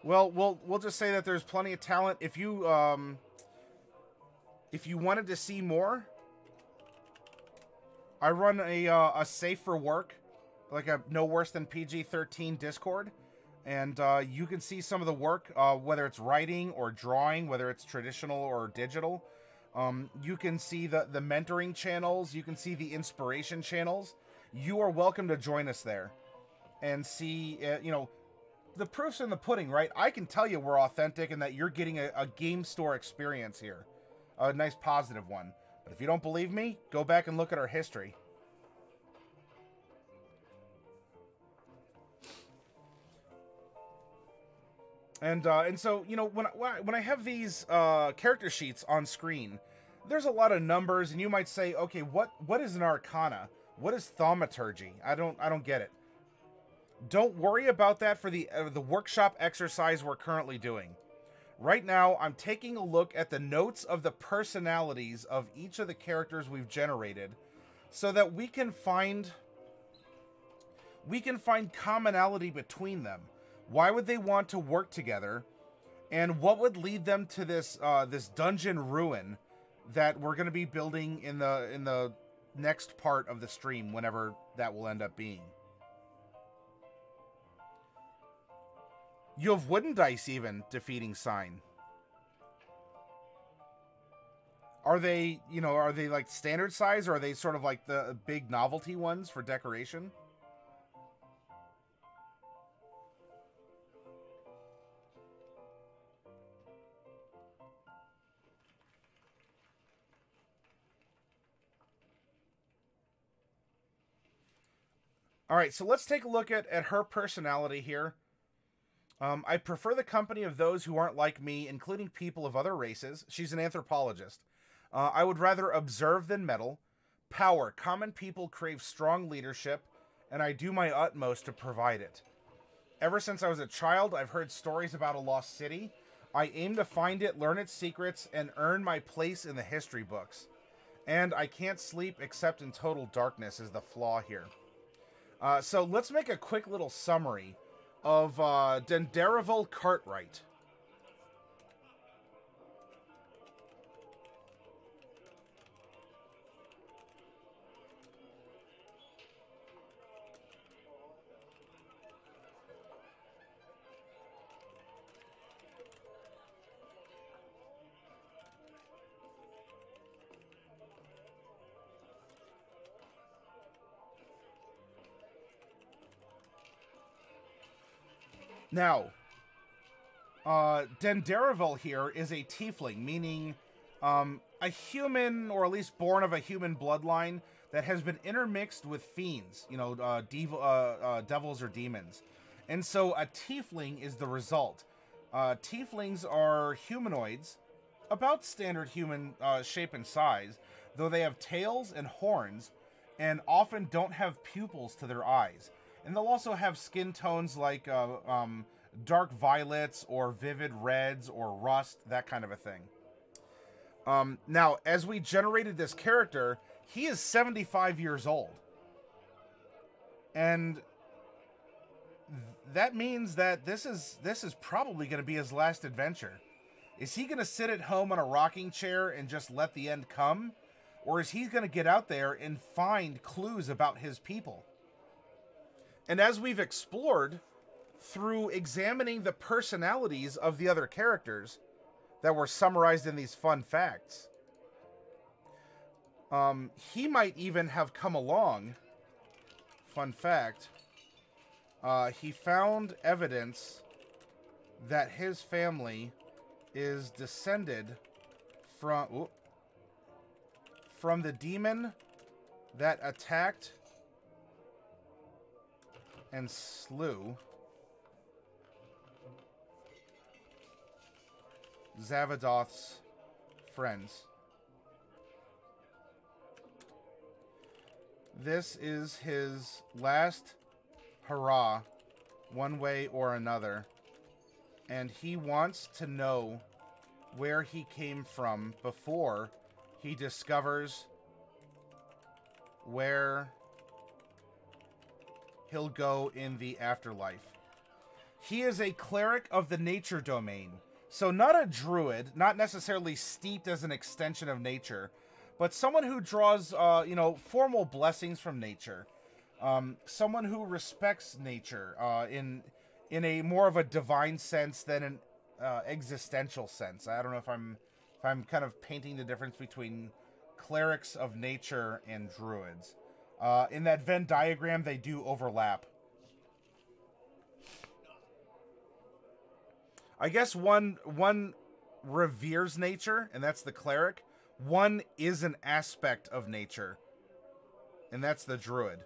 Well, we'll we'll just say that there's plenty of talent. If you um, if you wanted to see more, I run a uh, a safe for work, like a no worse than PG thirteen Discord, and uh, you can see some of the work, uh, whether it's writing or drawing, whether it's traditional or digital. Um, you can see the the mentoring channels. You can see the inspiration channels. You are welcome to join us there, and see. Uh, you know, the proof's in the pudding, right? I can tell you we're authentic and that you're getting a, a game store experience here, a nice positive one. But if you don't believe me, go back and look at our history. And uh, and so you know when I, when I have these uh, character sheets on screen, there's a lot of numbers, and you might say, okay, what what is an arcana? What is thaumaturgy? I don't I don't get it. Don't worry about that for the uh, the workshop exercise we're currently doing. Right now, I'm taking a look at the notes of the personalities of each of the characters we've generated, so that we can find we can find commonality between them why would they want to work together? And what would lead them to this uh, this dungeon ruin that we're going to be building in the in the next part of the stream, whenever that will end up being? You have wooden dice even defeating sign. Are they, you know, are they like standard size or are they sort of like the big novelty ones for decoration? All right, so let's take a look at, at her personality here. Um, I prefer the company of those who aren't like me, including people of other races. She's an anthropologist. Uh, I would rather observe than meddle. Power. Common people crave strong leadership, and I do my utmost to provide it. Ever since I was a child, I've heard stories about a lost city. I aim to find it, learn its secrets, and earn my place in the history books. And I can't sleep except in total darkness is the flaw here. Uh, so let's make a quick little summary of uh, Denderrival Cartwright. Now, uh, here is a tiefling, meaning um, a human, or at least born of a human bloodline, that has been intermixed with fiends, you know, uh, uh, uh, devils or demons. And so a tiefling is the result. Uh, tieflings are humanoids, about standard human uh, shape and size, though they have tails and horns, and often don't have pupils to their eyes. And they'll also have skin tones like uh, um, dark violets or vivid reds or rust, that kind of a thing. Um, now, as we generated this character, he is 75 years old. And th- that means that this is this is probably going to be his last adventure. Is he going to sit at home on a rocking chair and just let the end come? Or is he going to get out there and find clues about his people? And as we've explored through examining the personalities of the other characters that were summarized in these fun facts, um, he might even have come along. Fun fact uh, he found evidence that his family is descended from oop, from the demon that attacked and slew Zavadoth's friends. This is his last hurrah, one way or another. And he wants to know where he came from before he discovers where he'll go in the afterlife. He is a cleric of the nature domain. So, not a druid, not necessarily steeped as an extension of nature, but someone who draws, uh, you know, formal blessings from nature. Um, someone who respects nature uh, in in a more of a divine sense than an uh, existential sense. I don't know if I'm if I'm kind of painting the difference between clerics of nature and druids. Uh, in that Venn diagram, they do overlap. I guess one one reveres nature, and that's the cleric. One is an aspect of nature, and that's the druid.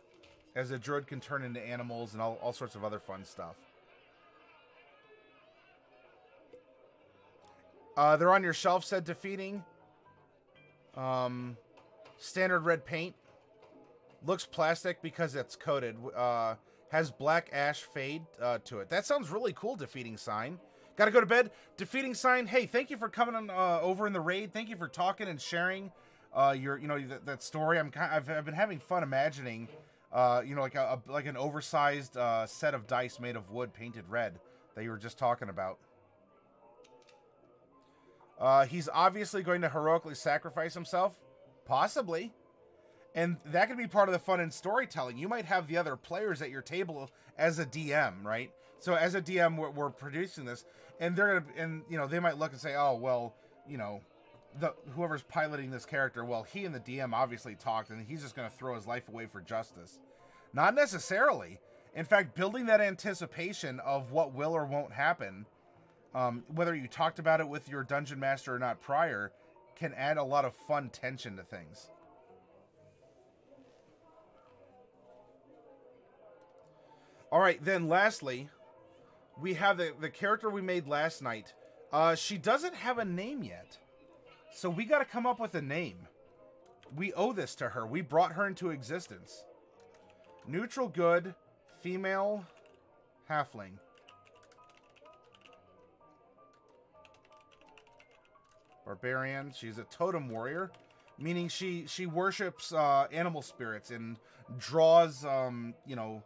As a druid can turn into animals and all, all sorts of other fun stuff. Uh, they're on your shelf, said defeating. Um, standard red paint. Looks plastic because it's coated. Uh, has black ash fade uh, to it. That sounds really cool, defeating sign. Gotta go to bed. Defeating sign. Hey, thank you for coming on, uh, over in the raid. Thank you for talking and sharing uh, your, you know, that, that story. I'm kind. I've, I've been having fun imagining, uh, you know, like a, a like an oversized uh, set of dice made of wood painted red that you were just talking about. Uh, he's obviously going to heroically sacrifice himself, possibly, and that could be part of the fun in storytelling. You might have the other players at your table as a DM, right? So as a DM, we're, we're producing this, and they're gonna, and you know, they might look and say, "Oh, well, you know, the whoever's piloting this character, well, he and the DM obviously talked, and he's just gonna throw his life away for justice." Not necessarily. In fact, building that anticipation of what will or won't happen, um, whether you talked about it with your dungeon master or not prior, can add a lot of fun tension to things. All right, then lastly, we have the, the character we made last night. Uh, she doesn't have a name yet. So we got to come up with a name. We owe this to her. We brought her into existence. Neutral good, female, halfling. Barbarian. She's a totem warrior, meaning she she worships uh, animal spirits and draws um, you know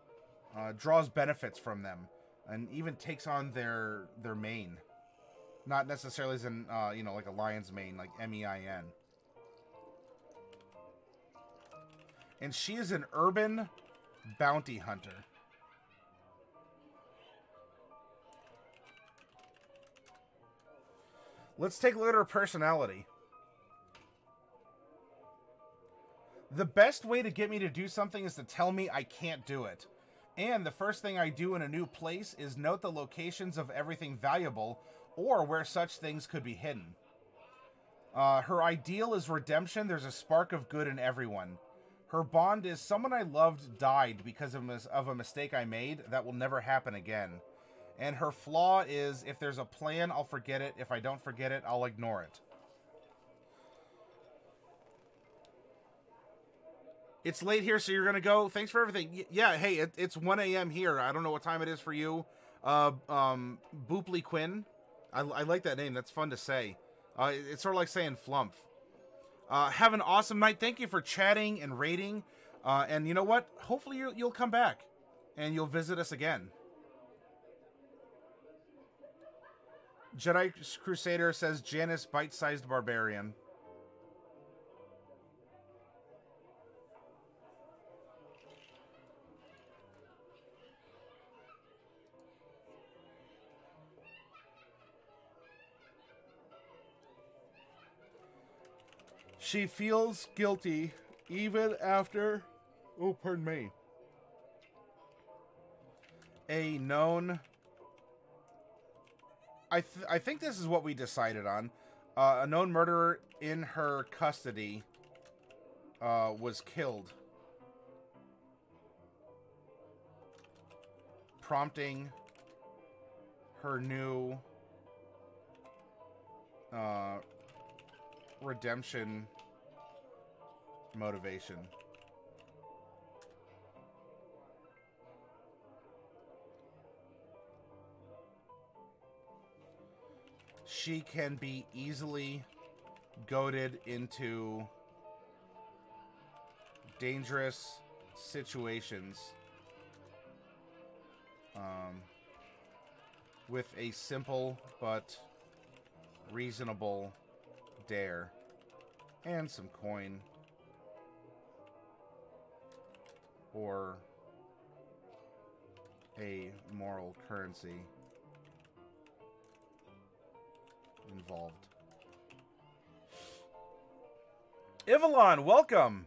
uh, draws benefits from them, and even takes on their their mane. Not necessarily as in uh, you know like a lion's mane, like M E I N. And she is an urban bounty hunter. Let's take a look at her personality. The best way to get me to do something is to tell me I can't do it. And the first thing I do in a new place is note the locations of everything valuable or where such things could be hidden. Uh, her ideal is redemption. There's a spark of good in everyone. Her bond is someone I loved died because of, mis- of a mistake I made that will never happen again. And her flaw is if there's a plan, I'll forget it. If I don't forget it, I'll ignore it. It's late here, so you're gonna go. Thanks for everything. Y- yeah, hey, it, it's 1 a.m. here. I don't know what time it is for you. Uh, um, Boopley Quinn. I, I like that name. That's fun to say. Uh, it- it's sort of like saying Flump. Uh, have an awesome night. Thank you for chatting and rating. Uh, and you know what? Hopefully you, you'll come back and you'll visit us again. Jedi Crusader says Janice bite-sized barbarian. She feels guilty even after. Oh, pardon me. A known. I th- I think this is what we decided on. Uh, a known murderer in her custody uh, was killed, prompting her new uh, redemption motivation. She can be easily goaded into dangerous situations um, with a simple but reasonable dare and some coin or a moral currency involved. Ivalon, welcome.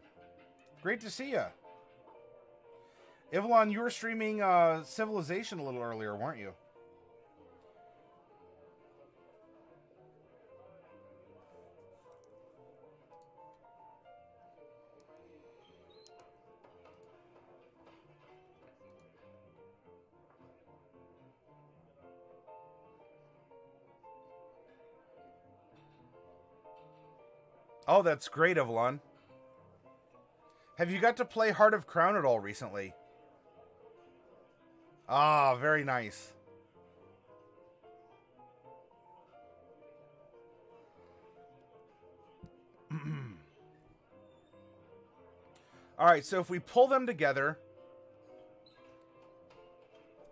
Great to see you. Ivalon, you were streaming uh, Civilization a little earlier, weren't you? Oh, that's great, Evelyn. Have you got to play Heart of Crown at all recently? Ah, very nice. all right, so if we pull them together,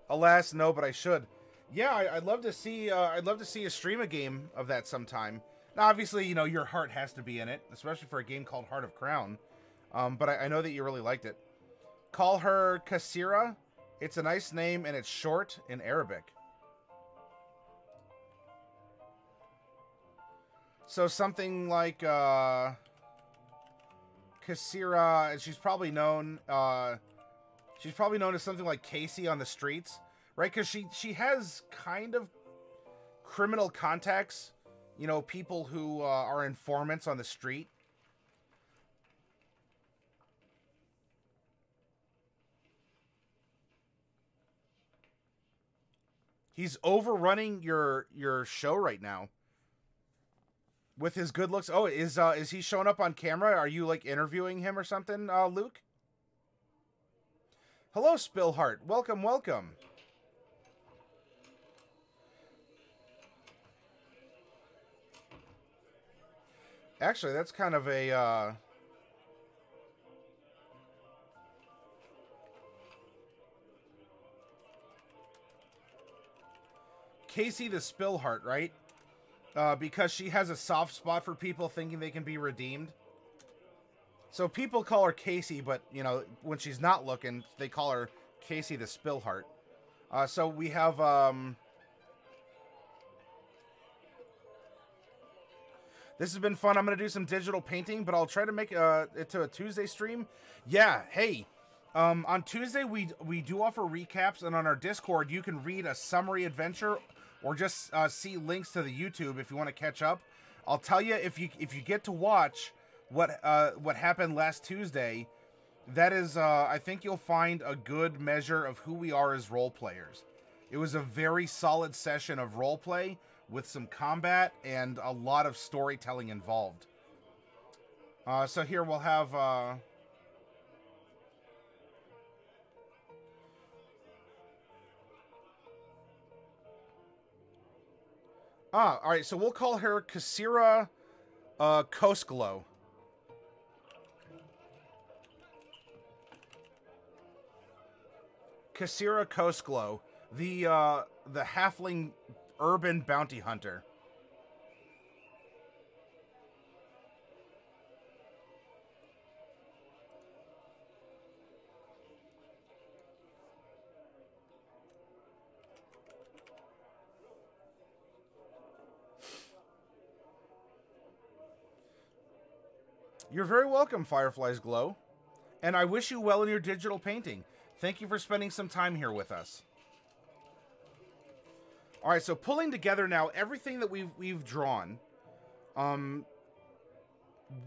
alas, no, but I should. Yeah, I, would love to see. Uh, I'd love to see a stream a game of that sometime. Now, obviously, you know your heart has to be in it, especially for a game called Heart of Crown. Um, but I, I know that you really liked it. Call her Qasira. It's a nice name and it's short in Arabic. So something like uh, Qasira, and she's probably known. Uh, she's probably known as something like Casey on the streets, right? Because she she has kind of criminal contacts. You know, people who uh, are informants on the street. He's overrunning your your show right now with his good looks. Oh, is uh is he showing up on camera? Are you like interviewing him or something, uh Luke? Hello, Spillheart. Welcome, welcome. Actually, that's kind of a. Uh... Casey the Spillheart, right? Uh, because she has a soft spot for people thinking they can be redeemed. So people call her Casey, but you know when she's not looking, they call her Casey the Spillheart. Uh, so we have um, This has been fun. I'm going to do some digital painting, but I'll try to make uh, it to a Tuesday stream. Yeah, hey, um, on Tuesday we we do offer recaps, and on our Discord you can read a summary adventure or just uh, see links to the YouTube if you want to catch up. I'll tell you if you if you get to watch what uh, what happened last Tuesday, that is uh, I think you'll find a good measure of who we are as role players. It was a very solid session of role play with some combat and a lot of storytelling involved. Uh, so here we'll have. Uh, Ah, all right. So we'll call her Qasira uh, Kosklo. Qasira Kosklo, the uh, the halfling urban bounty hunter. You're very welcome, Fireflies Glow. And I wish you well in your digital painting. Thank you for spending some time here with us. All right, so pulling together now everything that we've we've drawn. Um,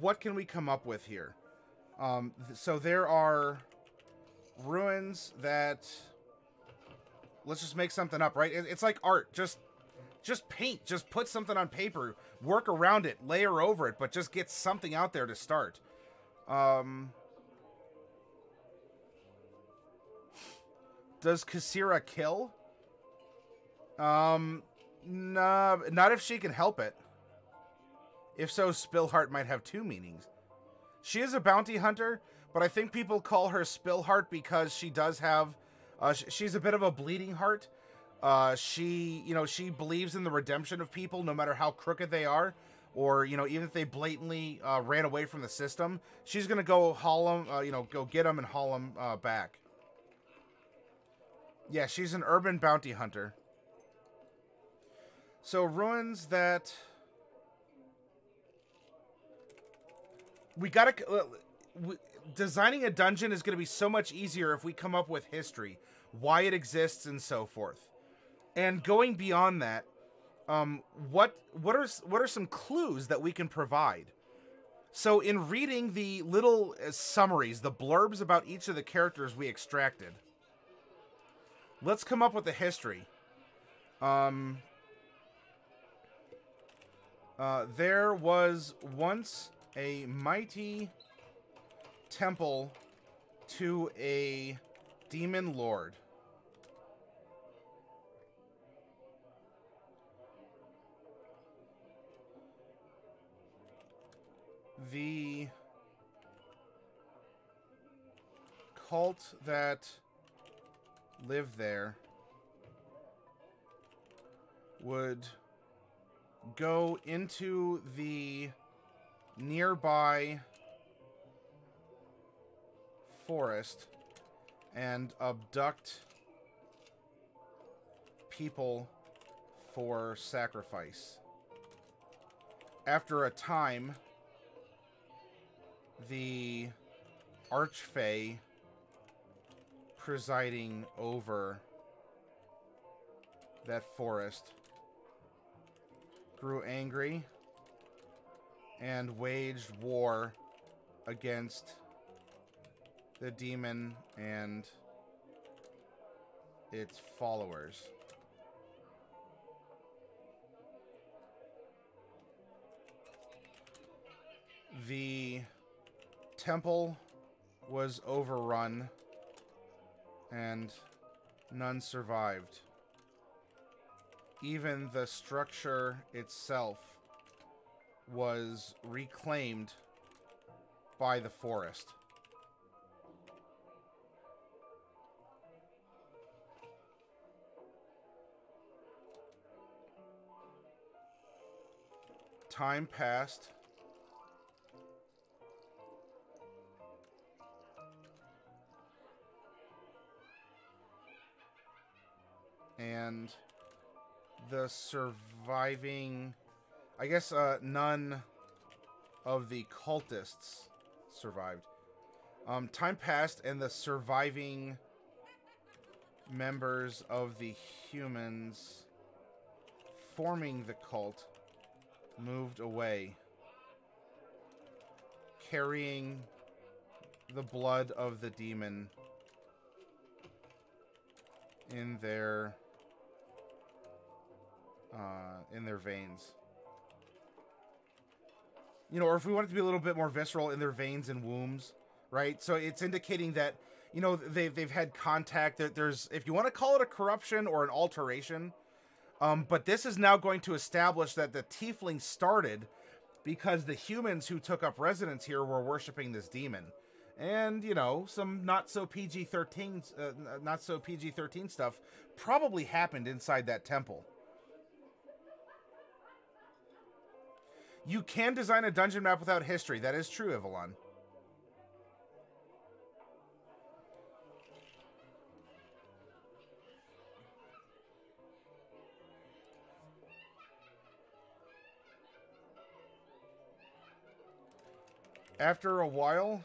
what can we come up with here? Um, th so there are ruins that. Let's just make something up, right? It, it's like art. Just, just paint. Just put something on paper. Work around it. Layer over it. But just get something out there to start. Um. Does Qasira kill? Um, nah, not if she can help it. If so, Spillheart might have two meanings. She is a bounty hunter, but I think people call her Spillheart because she does have, uh, sh she's a bit of a bleeding heart. Uh, she, you know, she believes in the redemption of people, no matter how crooked they are, or you know, even if they blatantly uh, ran away from the system, she's gonna go haul them, uh, you know, go get them and haul them uh, back. Yeah, she's an urban bounty hunter. So ruins that we gotta uh, designing a dungeon is going to be so much easier if we come up with history, why it exists, and so forth. And going beyond that, um, what what are what are some clues that we can provide? So in reading the little uh, summaries, the blurbs about each of the characters we extracted, let's come up with a history. Um, uh, there was once a mighty temple to a demon lord. The cult that lived there would go into the nearby forest and abduct people for sacrifice. After a time, the Archfey presiding over that forest grew angry and waged war against the demon and its followers. The temple was overrun and none survived even the structure itself was reclaimed by the forest. Time passed. And the surviving I guess uh, none of the cultists survived. Um, time passed, and the surviving members of the humans forming the cult moved away, carrying the blood of the demon in their uh, in their veins you know, or if we want it to be a little bit more visceral in their veins and wombs, right? So it's indicating that you know they've they've had contact. That there's if you want to call it a corruption or an alteration, um, but this is now going to establish that the tiefling started because the humans who took up residence here were worshiping this demon. And, you know, some not so PG 13, uh, not so PG 13 stuff probably happened inside that temple. You can design a dungeon map without history. That is true, Evelyn. After a while,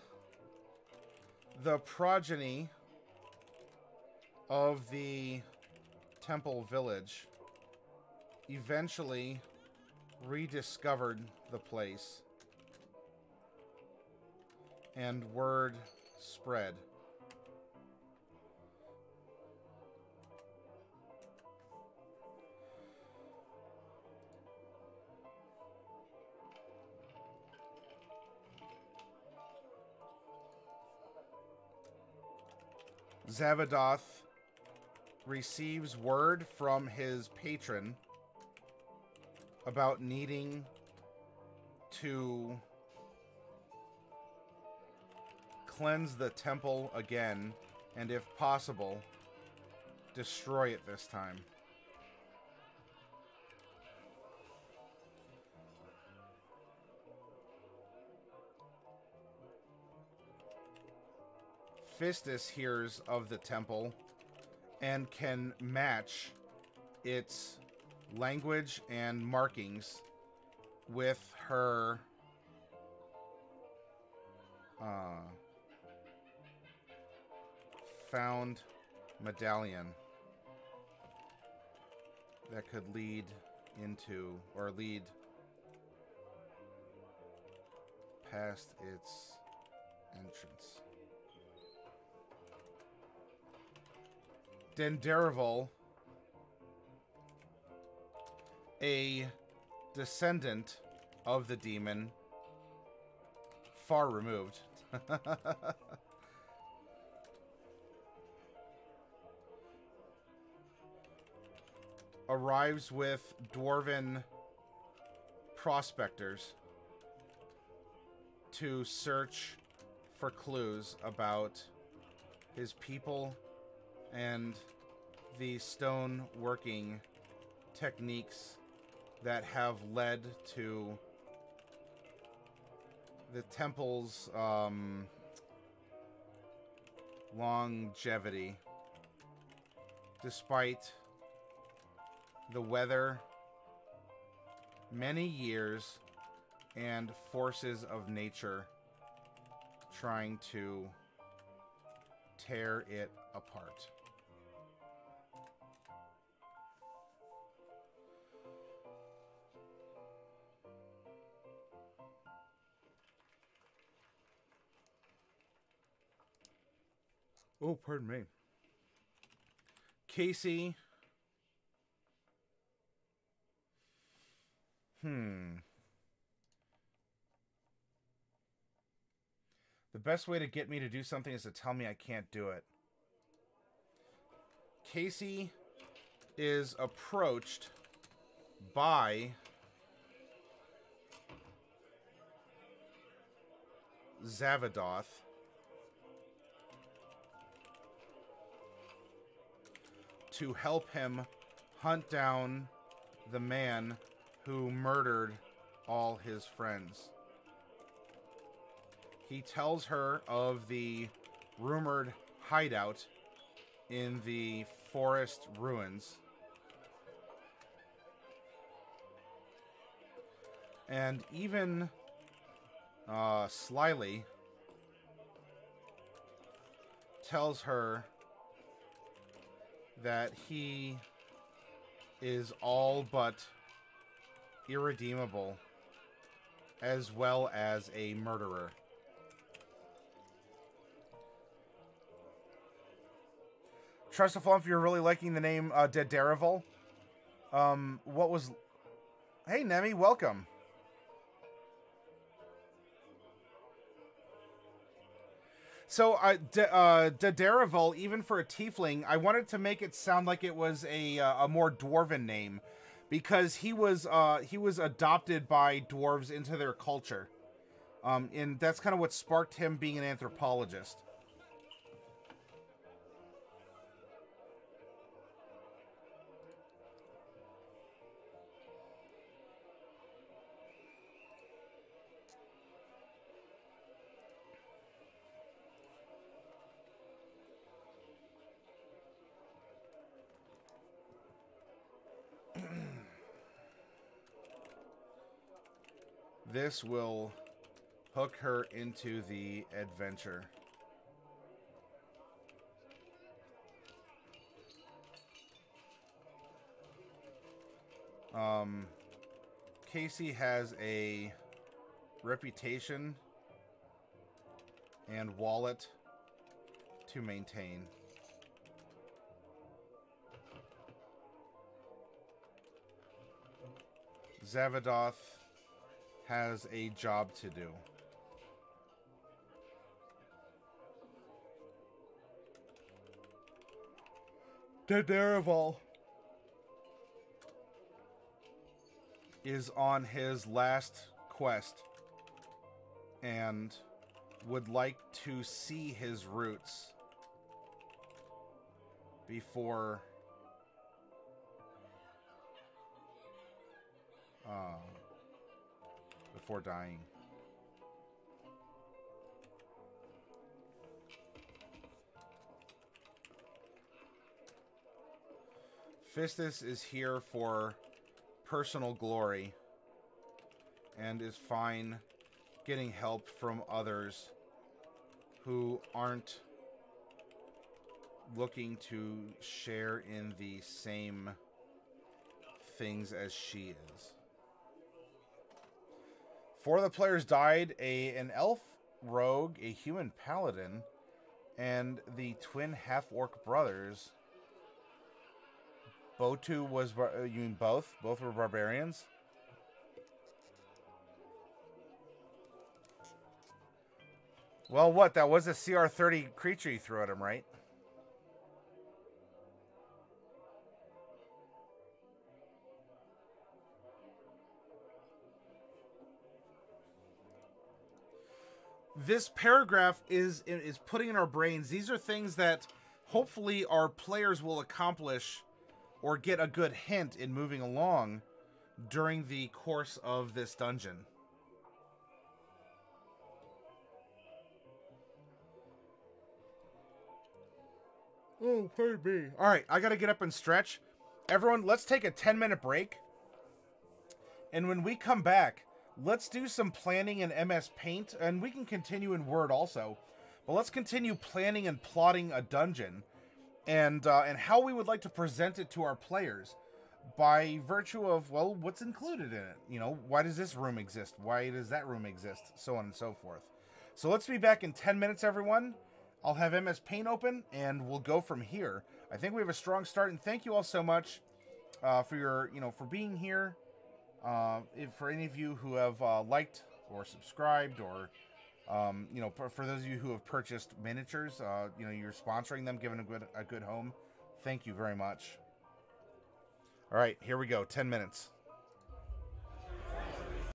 the progeny of the temple village eventually rediscovered the place and word spread. Zavadoth receives word from his patron about needing to cleanse the temple again and if possible destroy it this time. Phistice hears of the temple and can match its language and markings with her uh, found medallion that could lead into or lead past its entrance. Denderrival a descendant of the demon, far removed. arrives with dwarven prospectors to search for clues about his people and the stone working techniques that have led to the temple's um, longevity, despite the weather, many years, and forces of nature trying to tear it apart. Oh, pardon me. Casey. Hmm. The best way to get me to do something is to tell me I can't do it. Casey is approached by Zavadoth. To help him hunt down the man who murdered all his friends. He tells her of the rumored hideout in the forest ruins. And even uh, slyly tells her that he is all but irredeemable as well as a murderer. Trust a Flump, if you're really liking the name uh, Dead. Um, what was. Hey, Nemi, welcome. So, uh, uh, even for a tiefling, I wanted to make it sound like it was a uh, a more dwarven name, because he was uh, he was adopted by dwarves into their culture, um, and that's kind of what sparked him being an anthropologist. This will hook her into the adventure. Um, Casey has a reputation and wallet to maintain. Zavadoth has a job to do. Darival is on his last quest and would like to see his roots before uh, before dying. Phistice is here for personal glory and is fine getting help from others who aren't looking to share in the same things as she is. Four of the players died a an elf rogue, a human paladin, and the twin half orc brothers. Botu was uh, you mean both? Both were barbarians. Well, what? That was a CR30 creature you threw at him, right? This paragraph is is putting in our brains. These are things that hopefully our players will accomplish or get a good hint in moving along during the course of this dungeon. Oh, me. All right, I got to get up and stretch. Everyone, let's take a 10 minute break. And when we come back, let's do some planning in MS Paint, and we can continue in Word also. But let's continue planning and plotting a dungeon, and uh, and how we would like to present it to our players, by virtue of well, what's included in it. You know, why does this room exist? Why does that room exist? So on and so forth. So let's be back in ten minutes, everyone. I'll have MS Paint open, and we'll go from here. I think we have a strong start, and thank you all so much uh, for your you know for being here uh, if, for any of you who have uh, liked or subscribed or um, you know, for, for, those of you who have purchased miniatures, uh, you know, you're sponsoring them, giving a good a good home. Thank you very much. All right, here we go. Ten minutes.